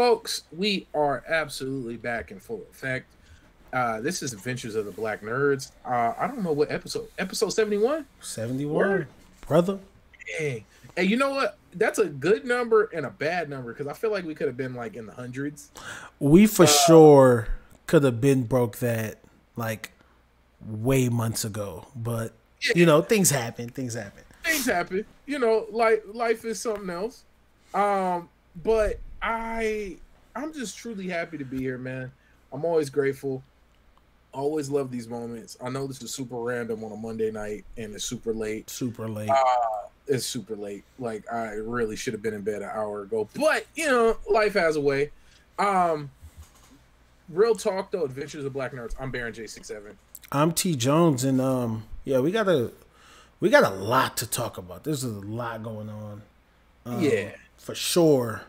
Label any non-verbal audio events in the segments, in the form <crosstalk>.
folks, we are absolutely back in full effect. Uh, this is Adventures of the Black Nerds. Uh, I don't know what episode. Episode seventy one. Seventy one, brother. Hey, hey, you know what? That's a good number and a bad number because I feel like we could have been like in the hundreds. We for uh, sure could have been broke that like way months ago, but yeah. you know things happen. Things happen. Things happen. You know, like life is something else. Um, but I I'm just truly happy to be here, man. I'm always grateful. Always love these moments. I know this is super random on a Monday night and it's super late. Super late. Uh, it's super late. Like I really should have been in bed an hour ago. But you know, life has a way. Um real talk though, Adventures of Black Nerds. I'm Baron J67. I'm T Jones and um yeah, we got a we got a lot to talk about. There's a lot going on. Um, yeah. For sure.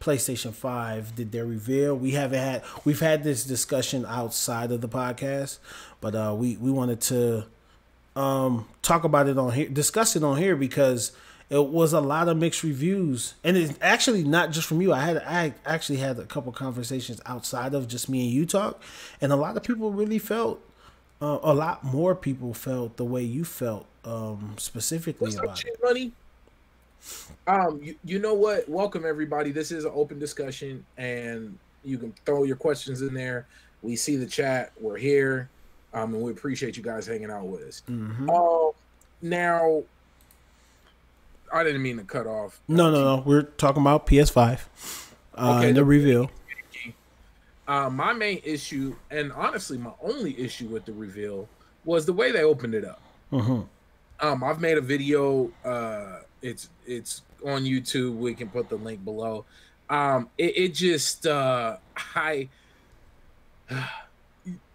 PlayStation 5 did their reveal. We haven't had we've had this discussion outside of the podcast, but uh we we wanted to um talk about it on here, discuss it on here because it was a lot of mixed reviews. And it's actually not just from you. I had i actually had a couple conversations outside of just me and you talk and a lot of people really felt uh, a lot more people felt the way you felt um specifically What's about it. Money um, you, you know what? Welcome everybody. This is an open discussion, and you can throw your questions in there. We see the chat. We're here, um, and we appreciate you guys hanging out with us. Mm-hmm. Uh, now, I didn't mean to cut off. No, no, no. We're talking about PS5. Uh, okay, the, the reveal. Uh, my main issue, and honestly, my only issue with the reveal was the way they opened it up. Mm-hmm. Um, I've made a video. Uh, it's it's on YouTube. We can put the link below. Um, it, it just uh, I <sighs>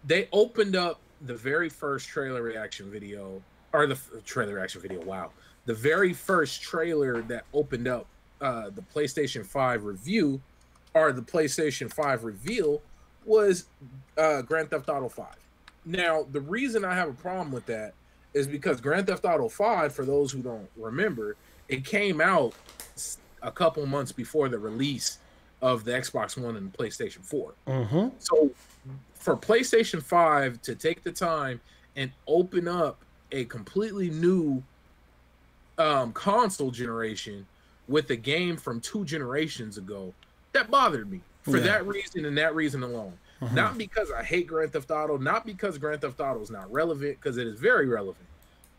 they opened up the very first trailer reaction video or the trailer reaction video. Wow, the very first trailer that opened up uh, the PlayStation Five review or the PlayStation Five reveal was uh, Grand Theft Auto Five. Now, the reason I have a problem with that is because Grand Theft Auto 5, for those who don't remember, it came out a couple months before the release of the Xbox One and PlayStation 4. Mm-hmm. So for PlayStation 5 to take the time and open up a completely new um, console generation with a game from two generations ago, that bothered me for yeah. that reason and that reason alone. Mm-hmm. Not because I hate Grand Theft Auto, not because Grand Theft Auto is not relevant, because it is very relevant.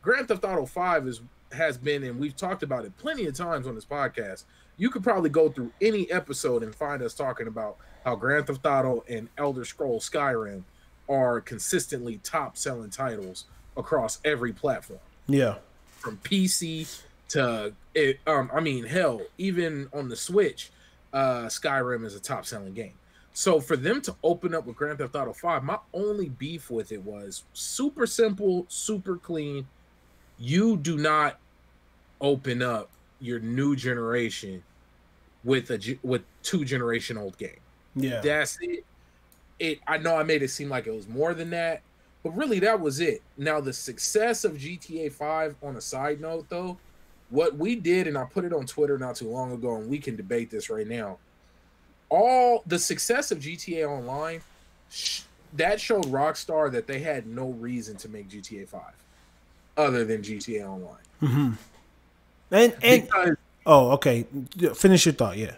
Grand Theft Auto 5 is has been, and we've talked about it plenty of times on this podcast. You could probably go through any episode and find us talking about how Grand Theft Auto and Elder Scrolls Skyrim are consistently top selling titles across every platform. Yeah. From PC to it, um, I mean, hell, even on the Switch, uh, Skyrim is a top selling game. So for them to open up with Grand Theft Auto 5, my only beef with it was super simple, super clean. You do not open up your new generation with a with two generation old game. Yeah, that's it. It. I know I made it seem like it was more than that, but really that was it. Now the success of GTA Five. On a side note, though, what we did, and I put it on Twitter not too long ago, and we can debate this right now. All the success of GTA Online, sh- that showed Rockstar that they had no reason to make GTA Five, other than GTA Online. Mm-hmm. And and because, oh, okay. Finish your thought. Yeah.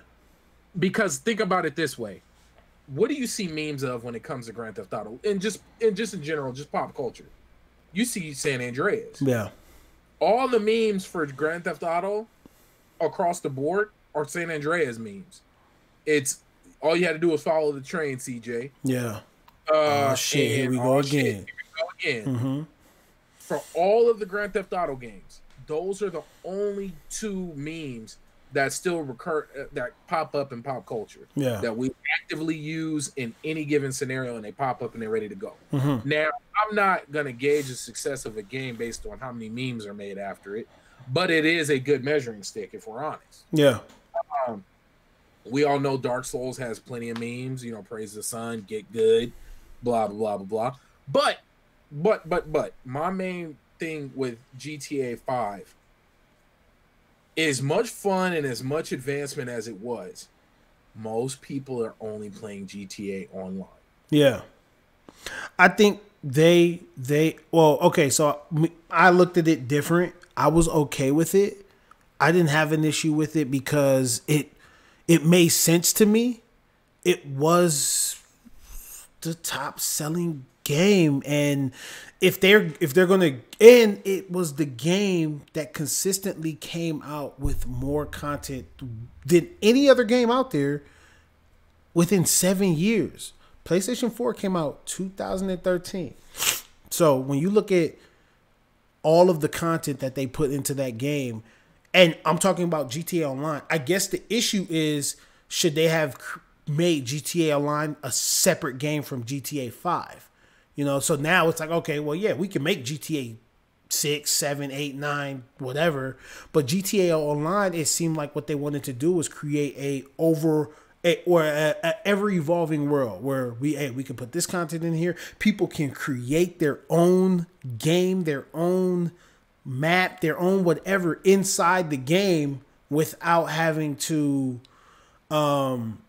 Because think about it this way: what do you see memes of when it comes to Grand Theft Auto, and just and just in general, just pop culture? You see San Andreas. Yeah. All the memes for Grand Theft Auto across the board are San Andreas memes. It's all you had to do was follow the train, CJ. Yeah. Uh, oh shit! Here we go again. Shit, here we go again. Mm-hmm. For all of the Grand Theft Auto games, those are the only two memes that still recur uh, that pop up in pop culture. Yeah. That we actively use in any given scenario and they pop up and they're ready to go. Mm-hmm. Now, I'm not gonna gauge the success of a game based on how many memes are made after it, but it is a good measuring stick if we're honest. Yeah. Um, we all know Dark Souls has plenty of memes, you know, praise the sun, get good, blah blah blah blah blah. But but but but my main thing with GTA 5 as much fun and as much advancement as it was, most people are only playing GTA online. Yeah. I think they they well okay so I looked at it different. I was okay with it. I didn't have an issue with it because it it made sense to me. It was the top selling game and if they're if they're to and it was the game that consistently came out with more content than any other game out there within 7 years. PlayStation 4 came out 2013. So when you look at all of the content that they put into that game, and I'm talking about GTA Online, I guess the issue is should they have made GTA Online a separate game from GTA 5? You know, so now it's like, okay, well, yeah, we can make GTA six, seven, eight, nine, whatever. But GTA Online, it seemed like what they wanted to do was create a over a, or a, a ever evolving world where we hey we can put this content in here. People can create their own game, their own map, their own whatever inside the game without having to um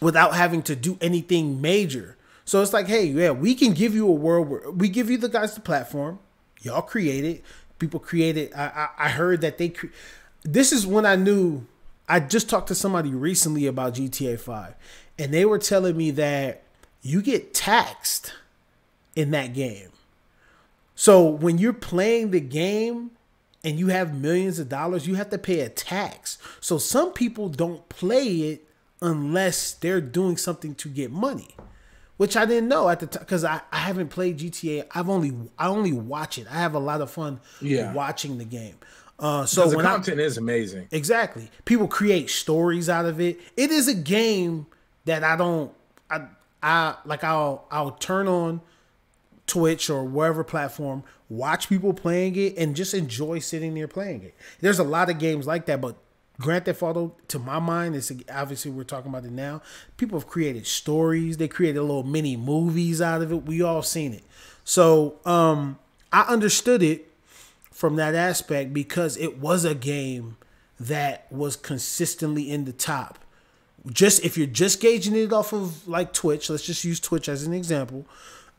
without having to do anything major. So it's like, hey, yeah, we can give you a world where we give you the guys the platform. Y'all create it. People create it. I, I, I heard that they. This is when I knew. I just talked to somebody recently about GTA Five, and they were telling me that you get taxed in that game. So when you're playing the game and you have millions of dollars, you have to pay a tax. So some people don't play it unless they're doing something to get money which I didn't know at the time because I, I haven't played GTA. I've only I only watch it. I have a lot of fun yeah. watching the game. Uh, so the content I, is amazing. Exactly, people create stories out of it. It is a game that I don't I I like. I'll I'll turn on Twitch or wherever platform, watch people playing it, and just enjoy sitting there playing it. There's a lot of games like that, but Grand Theft Auto, to my mind, is obviously we're talking about it now. People have created stories. They created little mini movies out of it. We all seen it. So um, I understood it from that aspect because it was a game that was consistently in the top. Just if you're just gauging it off of like Twitch, let's just use Twitch as an example.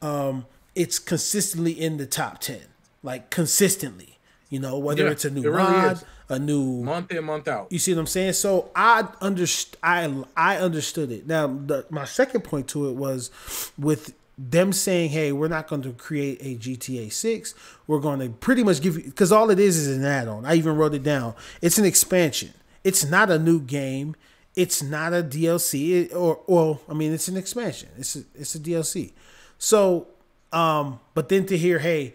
Um, it's consistently in the top ten, like consistently. You know, whether yeah, it's a new it really a new month in month out. You see what I'm saying? So I underst I I understood it. Now the, my second point to it was with them saying, "Hey, we're not going to create a GTA 6. We're going to pretty much give you because all it is is an add-on. I even wrote it down. It's an expansion. It's not a new game. It's not a DLC. It, or well, I mean, it's an expansion. It's a, it's a DLC. So, um, but then to hear, hey,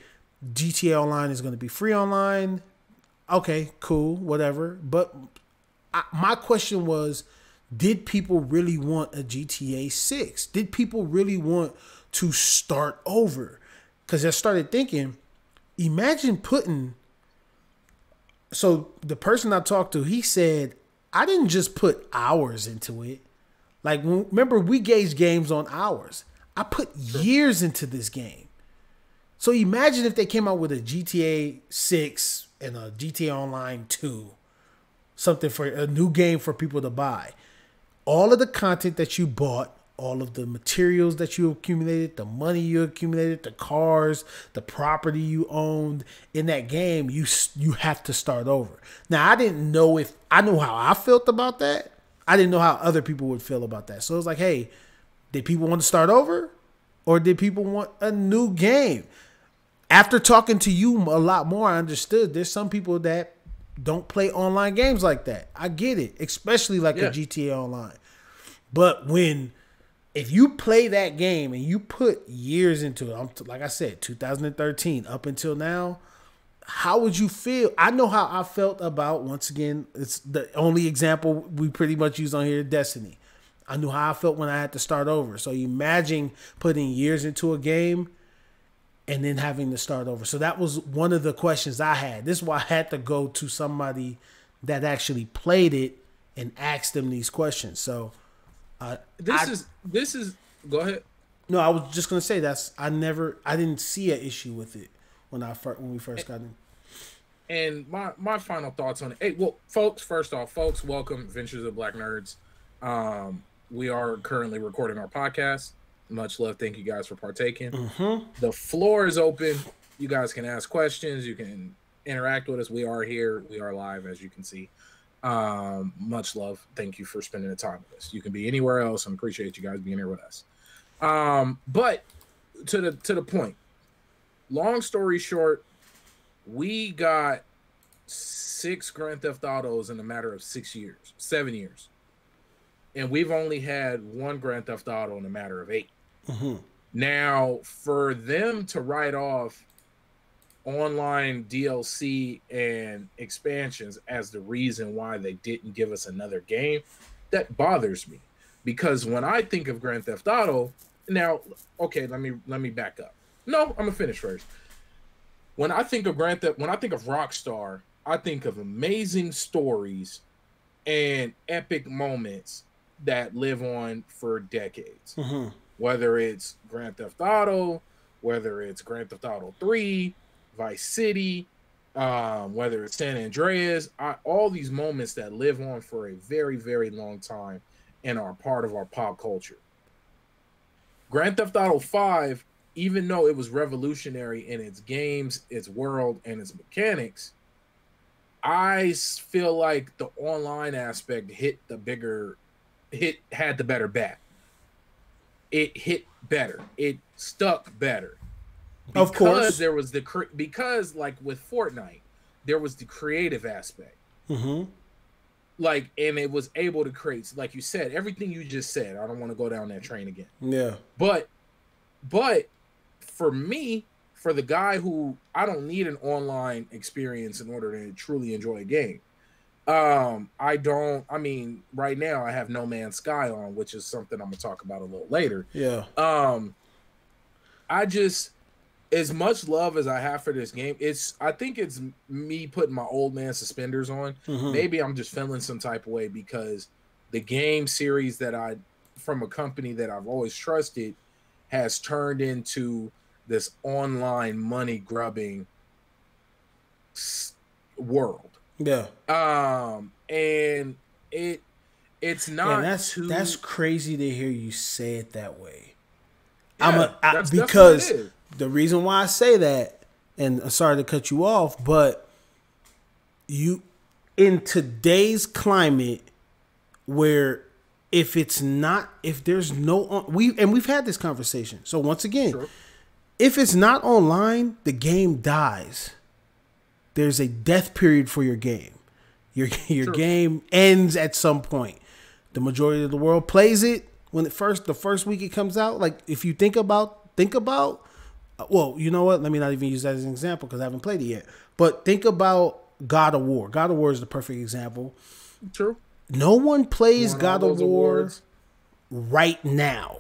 GTA Online is going to be free online okay, cool, whatever. But I, my question was, did people really want a GTA 6? Did people really want to start over? Because I started thinking, imagine putting. So the person I talked to, he said, I didn't just put hours into it. Like, remember, we gauge games on hours. I put years into this game. So imagine if they came out with a GTA 6 and a GTA Online 2, something for a new game for people to buy. All of the content that you bought, all of the materials that you accumulated, the money you accumulated, the cars, the property you owned in that game, you you have to start over. Now, I didn't know if I knew how I felt about that. I didn't know how other people would feel about that. So it was like, hey, did people want to start over? Or did people want a new game? After talking to you a lot more, I understood there's some people that don't play online games like that. I get it, especially like yeah. a GTA Online. But when if you play that game and you put years into it, I'm like I said, 2013 up until now, how would you feel? I know how I felt about once again. It's the only example we pretty much use on here, Destiny. I knew how I felt when I had to start over. So imagine putting years into a game and then having to start over. So that was one of the questions I had. This is why I had to go to somebody that actually played it and ask them these questions. So uh, this I, is this is go ahead. No, I was just gonna say that's I never I didn't see an issue with it when I first when we first got in. And my my final thoughts on it. Hey, well, folks, first off, folks, welcome Adventures of Black Nerds. Um, we are currently recording our podcast. Much love. Thank you guys for partaking. Mm-hmm. The floor is open. You guys can ask questions. You can interact with us. We are here. We are live, as you can see. Um, much love. Thank you for spending the time with us. You can be anywhere else, and appreciate you guys being here with us. Um, but to the to the point. Long story short, we got six Grand Theft Autos in a matter of six years, seven years, and we've only had one Grand Theft Auto in a matter of 8 Mm-hmm. Now, for them to write off online DLC and expansions as the reason why they didn't give us another game, that bothers me. Because when I think of Grand Theft Auto, now, okay, let me let me back up. No, I'm gonna finish first. When I think of Grand Theft, when I think of Rockstar, I think of amazing stories and epic moments that live on for decades Mm-hmm. Whether it's Grand Theft Auto, whether it's Grand Theft Auto 3, Vice City, um, whether it's San Andreas, I, all these moments that live on for a very, very long time and are part of our pop culture. Grand Theft Auto 5, even though it was revolutionary in its games, its world, and its mechanics, I feel like the online aspect hit the bigger, hit had the better bat it hit better. It stuck better. Of course. There was the cre- because like with Fortnite, there was the creative aspect. Mm-hmm. Like and it was able to create like you said everything you just said. I don't want to go down that train again. Yeah. But but for me, for the guy who I don't need an online experience in order to truly enjoy a game. Um, I don't. I mean, right now I have No Man's Sky on, which is something I'm gonna talk about a little later. Yeah. um i just as much love as i have for this game it's i think it's me putting my old man suspenders on Mhm. maybe i'm just feeling some type of way because the game series that i from a company that i've always trusted has turned into this online money grubbing world Yeah. um and it it's not that's too, that's crazy to hear you say it that way. Yeah, I'm a, I, that's- that's what because the reason why I say that, and I'm sorry to cut you off, but you in today's climate where if it's not if there's no on, we and we've had this conversation. So once again, Sure. if it's not online, the game dies. There's a death period for your game. Your <laughs> your True. game ends at some point. The majority of the world plays it when it first the first week it comes out. Like if you think about think about uh, well, you know what? Let me not even use that as an example because I haven't played it yet. But think about God of War. God of War is the perfect example. true No one plays all God of War awards. right now.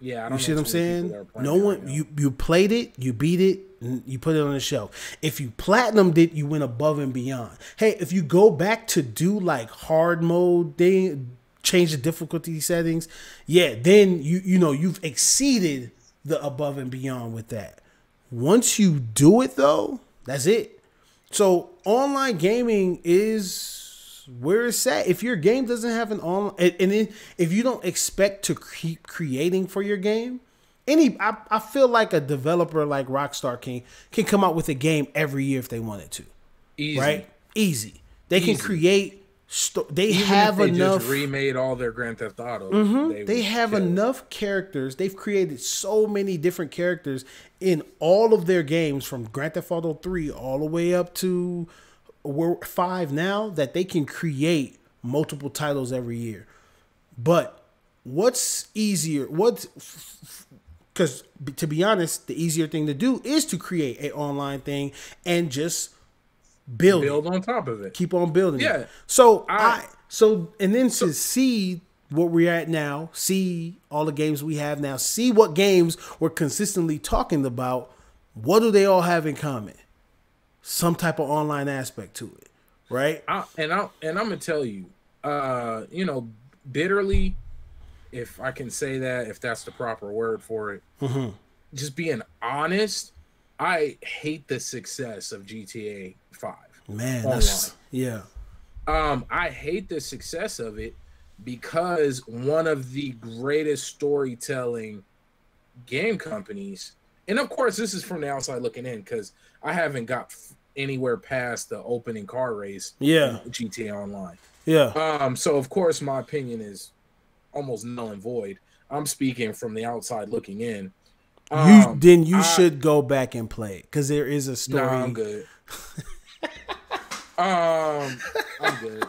Yeah, I don't You see what I'm too many people saying? that are playing No one right you you played it, you beat it, you put it on the shelf. If you platinumed it, you went above and beyond. Hey, if you go back to do like hard mode thing, change the difficulty settings, yeah, then you you know you've exceeded the above and beyond with that. Once you do it though, that's it. So online gaming is where it's at. If your game doesn't have an online, and, and if you don't expect to keep creating for your game, any I, I feel like a developer like Rockstar can can come out with a game every year if they wanted to, Easy. right? Easy. They can create. Sto- they Even have they enough. just remade all their Grand Theft Autos. Mhm. They would have kill enough characters. They've created so many different characters in all of their games, from Grand Theft Auto Three all the way up to we're five now, that they can create multiple titles every year. But what's easier? What's because to be honest, the easier thing to do is to create an online thing and just build, it build on top of it. keep on building. Yeah. It. So I, I- so and then to see what we're at now, see all the games we have now, see what games we're consistently talking about. What do they all have in common? Some type of online aspect to it, right? I, and I and I'm gonna tell you, uh, you know, bitterly, if I can say that, if that's the proper word for it, Mm-hmm. just being honest, I hate the success of GTA Five. Man, that's yeah. Um, I hate the success of it because one of the greatest storytelling game companies, and of course, this is from the outside looking in because I haven't got anywhere past the opening car race. Yeah, GTA Online. Yeah. Um. So of course, my opinion is almost null and void. I'm speaking from the outside looking in. Um, you then you I, should go back and play it because there is a story. Nah, I'm good. <laughs> um, I'm good.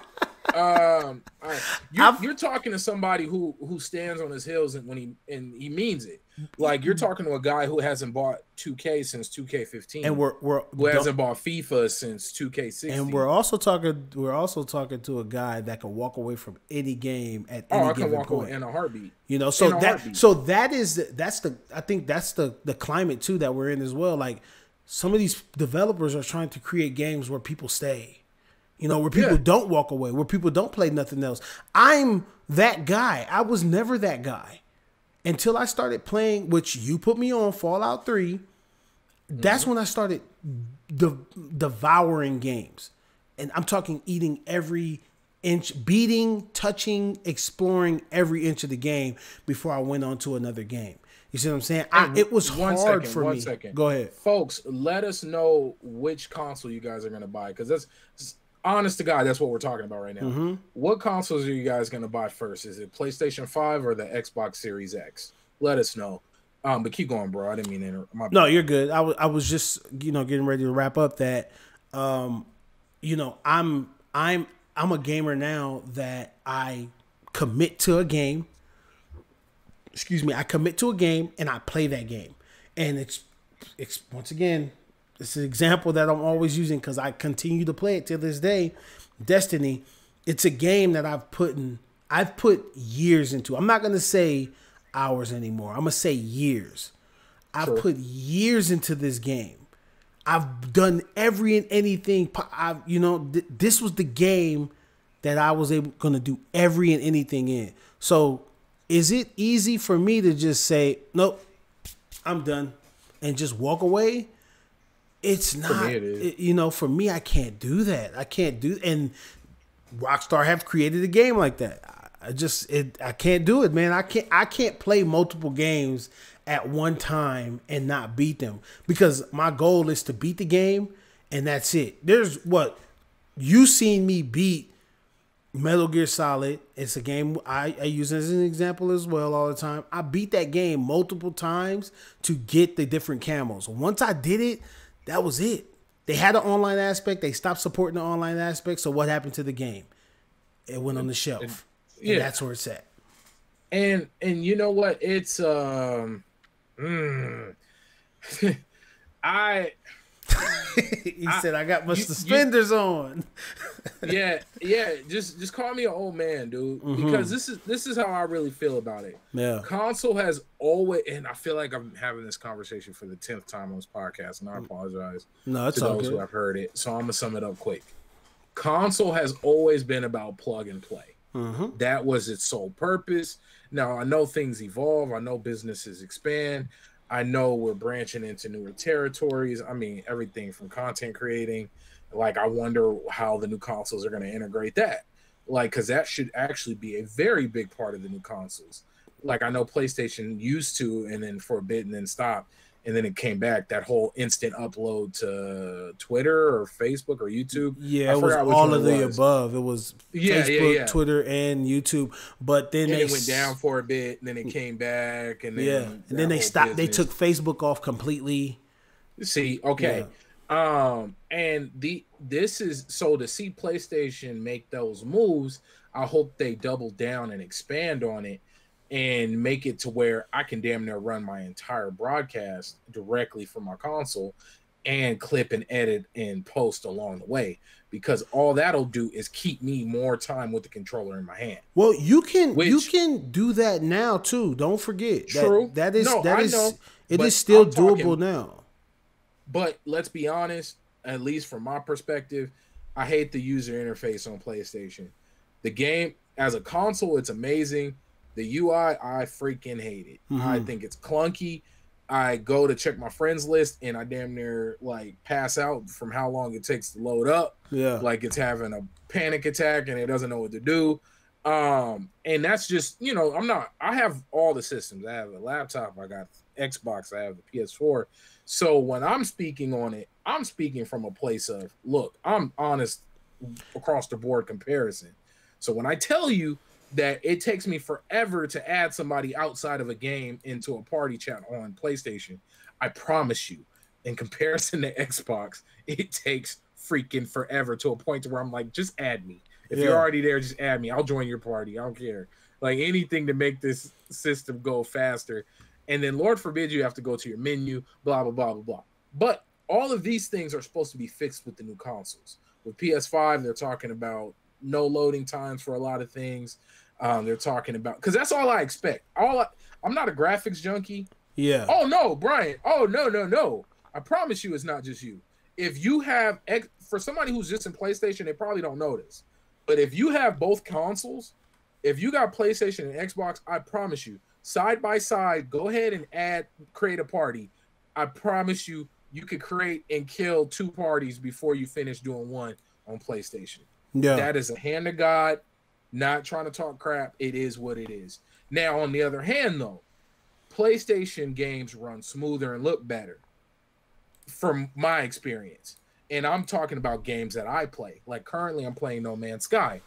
Um, right. you're, you're, talking to somebody who who stands on his heels and when he and he means it. Like you're mm-hmm. talking to a guy who hasn't bought 2K since 2K15, and we're we're who hasn't bought FIFA since 2K16. And we're also talking we're also talking to a guy that can walk away from any game at oh, any I given point in a heartbeat. You know, so that heartbeat. so that is that's the I think that's the the climate too that we're in as well. Like some of these developers are trying to create games where people stay you know, where people yeah. don't walk away, where people don't play nothing else. I'm that guy. I was never that guy until I started playing, which you put me on Fallout 3. Mm-hmm. That's when I started de- devouring games. And I'm talking eating every inch, beating, touching, exploring every inch of the game before I went on to another game. You see what I'm saying? I, it was one hard second, for one me. Second. Go ahead, folks. Let us know which console you guys are going to buy because that's honest to God, that's what we're talking about right now. Mm-hmm. What consoles are you guys going to buy first? Is it PlayStation 5 or the Xbox Series X? Let us know. Um, but keep going, bro. I didn't mean to. My no, you're good. I, w- I was just, you know, getting ready to wrap up that, um, you know, I'm, I'm, I'm a gamer now that I commit to a game. Excuse me. I commit to a game and I play that game. And it's, it's once again, it's an example that I'm always using because I continue to play it to this day. Destiny, it's a game that I've put in, I've put years into. I'm not gonna say hours anymore. I'm gonna say years. I've sure. put years into this game. I've done every and anything. I, you know, th- this was the game that I was able gonna do every and anything in. So, is it easy for me to just say nope, I'm done, and just walk away? It's not. It you know, for me, I can't do that. I can't do. And Rockstar have created a game like that. I just it. I can't do it, man. I can't. I can't play multiple games at one time and not beat them because my goal is to beat the game and that's it. There's what you seen me beat Metal Gear Solid. It's a game I, I, use as an example as well all the time. I beat that game multiple times to get the different camos. Once I did it, that was it. They had an online aspect. They stopped supporting the online aspect. So what happened to the game? It went on the shelf. And, yeah, and that's where it's at. And and you know what? It's um, mm, <laughs> I <laughs> he I, said, "I got my you, suspenders you, on." <laughs> yeah, yeah. Just just call me an old man, dude. Mm-hmm. Because this is this is how I really feel about it. Yeah. Console has always, and I feel like I'm having this conversation for the tenth time on this podcast, and I mm. apologize. No, it's to all those good. who have heard it. So I'm gonna sum it up quick. Console has always been about plug and play. Mm-hmm. That was its sole purpose. Now I know things evolve. I know businesses expand. I know we're branching into newer territories. I mean, everything from content creating. Like, I wonder how the new consoles are going to integrate that. Like, because that should actually be a very big part of the new consoles. Like, I know PlayStation used to, and then for a bit, and then stopped and then it came back that whole instant upload to Twitter or Facebook or YouTube. Yeah, it was all of the was. above. It was yeah, Facebook, yeah, yeah. Twitter, and YouTube. But then and they it went down for a bit, and then it came back, and then yeah, and then they stopped. Business. They took Facebook off completely. See, okay, yeah. um, and the this is so to see PlayStation make those moves. I hope they double down and expand on it and make it to where I can damn near run my entire broadcast directly from my console and clip and edit and post along the way because all that'll do is keep me more time with the controller in my hand. Well, you can Which, you can do that now too. Don't forget. True. That, that is no, that is know, it is still I'm doable talking, now. But let's be honest, at least from my perspective, I hate the user interface on PlayStation. The game as a console, it's amazing the UI, I freaking hate it. Mm-hmm. I think it's clunky. I go to check my friends list and I damn near like pass out from how long it takes to load up. Yeah. Like it's having a panic attack and it doesn't know what to do. Um, and that's just you know, I'm not. I have all the systems. I have a laptop. I got Xbox. I have the PS4. So when I'm speaking on it, I'm speaking from a place of look. I'm honest across the board comparison. So when I tell you that it takes me forever to add somebody outside of a game into a party chat on PlayStation, I promise you, in comparison to Xbox, it takes freaking forever to a point to where I'm like, just add me. If yeah. you're already there, just add me. I'll join your party. I don't care. Like anything to make this system go faster. And then Lord forbid you have to go to your menu, blah blah blah blah blah. But all of these things are supposed to be fixed with the new consoles. With PS5, they're talking about no loading times for a lot of things. Um, they're talking about because that's all I expect. All I, I'm not a graphics junkie. Yeah. Oh no, Brian. Oh no, no, no. I promise you, it's not just you. If you have for somebody who's just in PlayStation, they probably don't notice. But if you have both consoles, if you got PlayStation and Xbox, I promise you, side by side, go ahead and add, create a party. I promise you, you could create and kill two parties before you finish doing one on PlayStation. Yeah. That is a hand of God, not trying to talk crap. It is what it is. Now, on the other hand, though, PlayStation games run smoother and look better from my experience. And I'm talking about games that I play. Like currently, I'm playing No Man's Sky.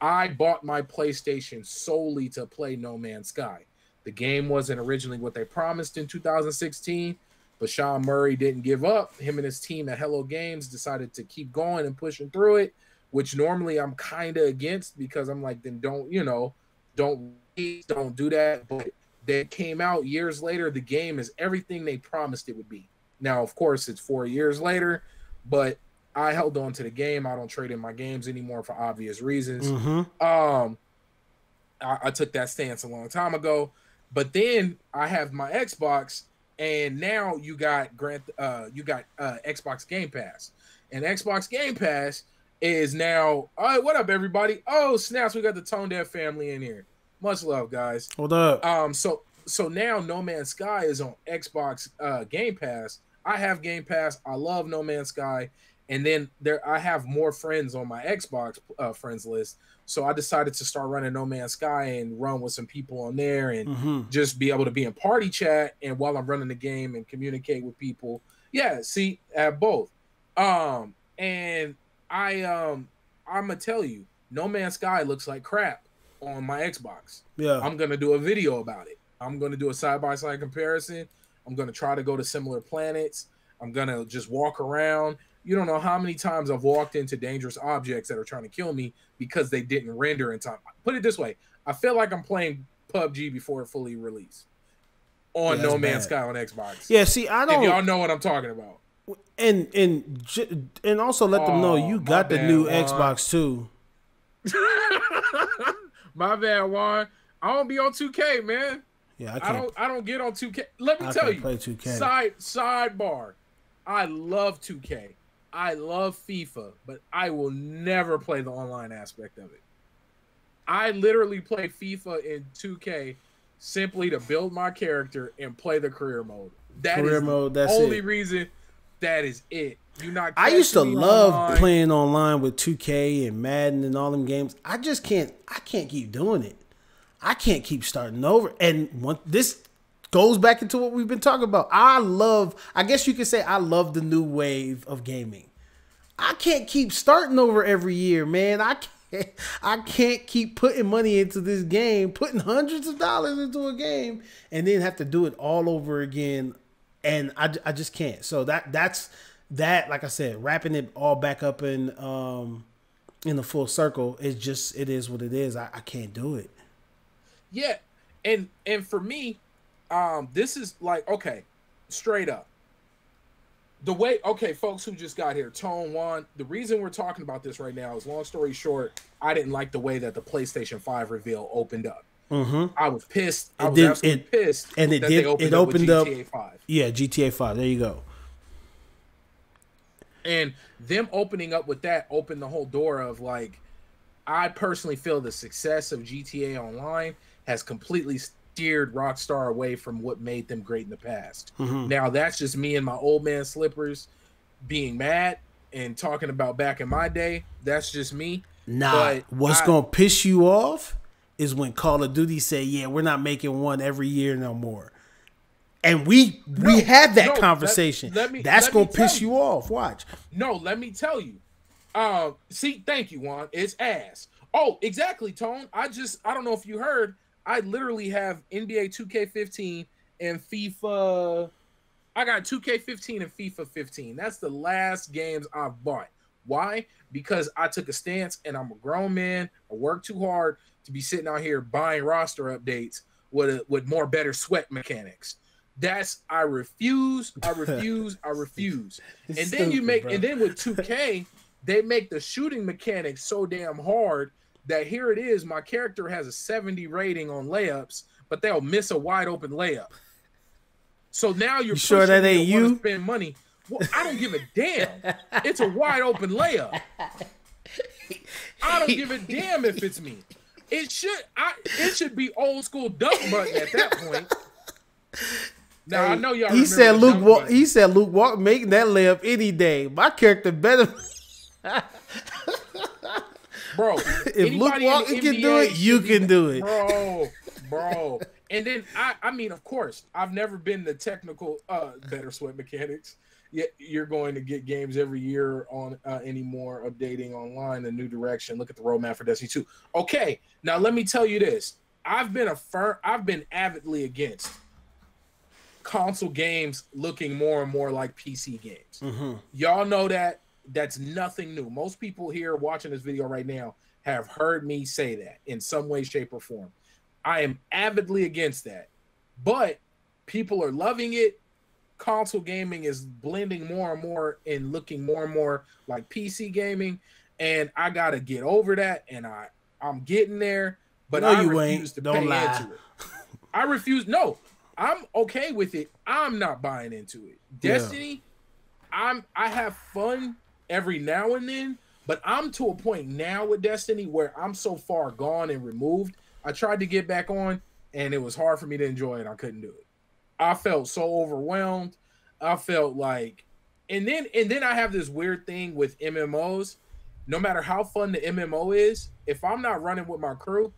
I bought my PlayStation solely to play No Man's Sky. The game wasn't originally what they promised in 2016, but Sean Murray didn't give up. Him and his team at Hello Games decided to keep going and pushing through it, which normally I'm kind of against because I'm like, then don't, you know, don't don't do that. But they came out years later. The game is everything they promised it would be. Now, of course, it's four years later, but I held on to the game. I don't trade in my games anymore for obvious reasons. Mm-hmm. Um, I, I, took that stance a long time ago, but then I have my Xbox, and now you got Grant, uh, you got uh, Xbox Game Pass, and Xbox Game Pass is now. All right, what up, everybody? Oh, snaps! We got the Tone Deaf family in here. Much love, guys. Hold up. Um, so so now No Man's Sky is on Xbox uh, Game Pass. I have Game Pass. I love No Man's Sky and then there I have more friends on my Xbox uh, friends list. So I decided to start running No Man's Sky and run with some people on there and mm-hmm. just be able to be in party chat and while I'm running the game and communicate with people. Yeah, see, at both. Um, and I um I'm gonna tell you, No Man's Sky looks like crap on my Xbox. Yeah. I'm gonna do a video about it. I'm gonna do a side by side comparison. I'm gonna try to go to similar planets. I'm gonna just walk around you don't know how many times I've walked into dangerous objects that are trying to kill me because they didn't render in time. Put it this way, I feel like I'm playing PUBG before it fully released on yeah, No Man's Sky on Xbox. Yeah, see, I don't. If y'all know what I'm talking about. And and and also let oh, them know oh, you got the new Juan. Xbox too. <laughs> my bad, Juan. I don't be on 2K, man. Yeah, I, I don't. I don't get on 2K. Let me I tell you. Play 2K. Side sidebar. I love 2K. I love FIFA, but I will never play the online aspect of it. I literally play FIFA in 2K simply to build my character and play the career mode. That career mode. That's the only it. reason. That is it. You not. I used to love online. playing online with 2K and Madden and all them games. I just can't. I can't keep doing it. I can't keep starting over. And one, this goes back into what we've been talking about. I love, I guess you could say I love the new wave of gaming. I can't keep starting over every year, man. I can't <laughs> I can't keep putting money into this game, putting hundreds of dollars into a game and then have to do it all over again and I, I just can't. So that that's that like I said, wrapping it all back up in um in the full circle is just it is what it is. I, I can't do it. Yeah. And and for me, um, this is like okay, straight up. The way okay, folks who just got here, Tone One. The reason we're talking about this right now is long story short, I didn't like the way that the PlayStation Five reveal opened up. Mm-hmm. I was pissed. I was did, absolutely it, pissed, and it did. Opened it opened up, GTA Five. Yeah, GTA Five. There you go. And them opening up with that opened the whole door of like, I personally feel the success of GTA Online has completely steered Rockstar away from what made them great in the past. Mm-hmm. Now that's just me and my old man slippers being mad and talking about back in my day. That's just me. Nah, But what's I- gonna piss you off is when Call of Duty say, "Yeah, we're not making one every year no more." And we we No, had that no, conversation. let me- That's let gonna piss tell you off. Watch. No, let me tell you. Uh, see, thank you, Juan. It's ass. Oh, exactly, Tone. I just I don't know if you heard. I literally have NBA 2K15 and FIFA. I got 2K15 and FIFA 15. That's the last games I've bought. Why? Because I took a stance and I'm a grown man. I work too hard to be sitting out here buying roster updates with a, with more better sweat mechanics. That's I refuse. I <laughs> refuse. I refuse. <laughs> And then you make bro. and then with 2K, they make the shooting mechanics so damn hard that here it is. My character has a 70 rating on layups, but they'll miss a wide open layup. So now you're You sure that ain't you? Spend money. Well, I don't give a damn. It's a wide open layup. <laughs> I don't give a damn if it's me. It should I it should be old school dunk button at that point. Now I know y'all. He said Luke. Walk, he said Luke Walk making that layup any day. My character better. <laughs> bro. If Luke Walton can do it, you can do it. bro, bro. And then I, I mean, of course, I've never been the technical, uh, better sweat mechanics. You're going to get games every year on uh, anymore, updating online, a new direction. Look at the roadmap for Destiny 2. Okay, now let me tell you this: I've been a firm, I've been avidly against console games looking more and more like PC games. Mm-hmm. Y'all know that that's nothing new. Most people here watching this video right now have heard me say that in some way, shape, or form. I am avidly against that. But people are loving it. Console gaming is blending more and more and looking more and more like PC gaming. And I gotta get over that. And I I'm getting there, but No, I you refuse ain't. to Don't pay lie. into it. I refuse. No, I'm okay with it. I'm not buying into it. Yeah. Destiny, I'm I have fun every now and then, but I'm to a point now with Destiny where I'm so far gone and removed. I tried to get back on and it was hard for me to enjoy it. I couldn't do it. I felt so overwhelmed. I felt like and then and then I have this weird thing with MMOs. No matter how fun the MMO is, if I'm not running with my crew,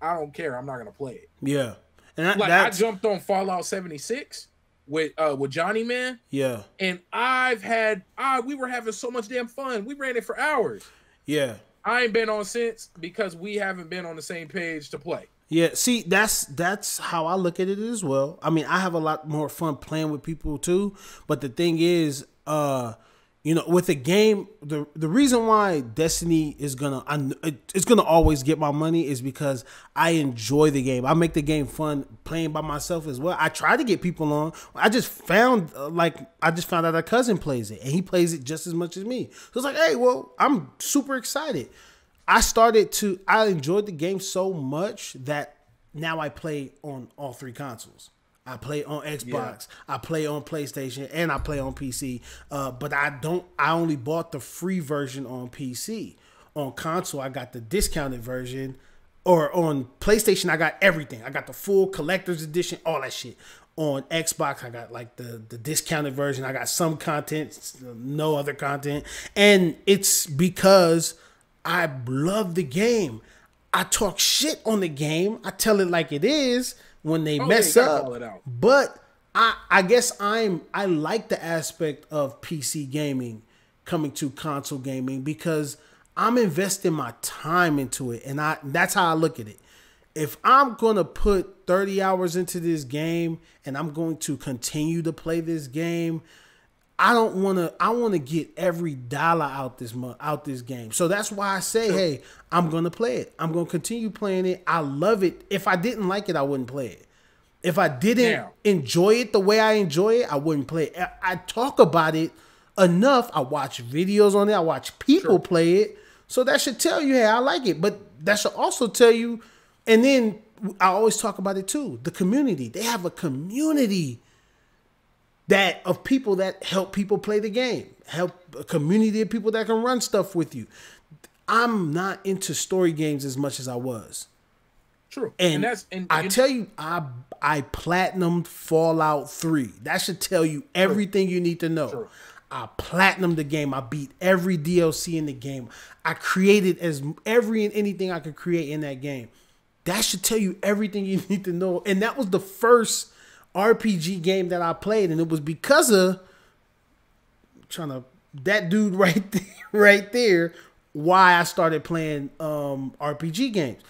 I don't care. I'm not gonna play it. Yeah, and that, Like that's I jumped on Fallout 76 with uh with Johnny Man, yeah, and I've had ah we were having so much damn fun. We ran it for hours. yeah. I ain't been on since because we haven't been on the same page to play. Yeah, see, that's that's how I look at it as well. I mean, I have a lot more fun playing with people too, but the thing is, uh, you know, with a game, the the reason why Destiny is gonna I, it's gonna always get my money is because I enjoy the game. I make the game fun playing by myself as well. I try to get people on. I just found uh, like I just found out a cousin plays it and he plays it just as much as me. So it's like, hey, well, I'm super excited. I started to I enjoyed the game so much that now I play on all three consoles. I play on Xbox, I play on PlayStation, and I play on PC. Uh, but I don't. I only bought the free version on PC. On console, I got the discounted version, or on PlayStation, I got everything. I got the full collector's edition, all that shit. On Xbox, I got like the the discounted version. I got some content, no other content, and it's because I love the game. I talk shit on the game. I tell it like it is when they Oh, mess gotta up. But I I guess I'm I like the aspect of PC gaming coming to console gaming because I'm investing my time into it and I that's how I look at it. If I'm going to put 30 hours into this game and I'm going to continue to play this game, I don't want to. I want to get every dollar out this month, out this game. So that's why I say, hey, I'm gonna play it. I'm gonna continue playing it. I love it. If I didn't like it, I wouldn't play it. If I didn't Now- enjoy it the way I enjoy it, I wouldn't play it. I, I talk about it enough. I watch videos on it. I watch people play it. So that should tell you, hey, I like it. But that should also tell you. And then I always talk about it too. The community. They have a community that of people that help people play the game, help a community of people that can run stuff with you. I'm not into story games as much as I was. True, And, that's and I you- tell you, I I platinumed Fallout 3. That should tell you everything you need to know. True. I platinumed the game. I beat every DLC in the game. I created as every and anything I could create in that game. That should tell you everything you <laughs> need to know. And that was the first RPG game that I played, and it was because of trying to that dude <laughs> right there, right there. Why I started playing um, RPG games.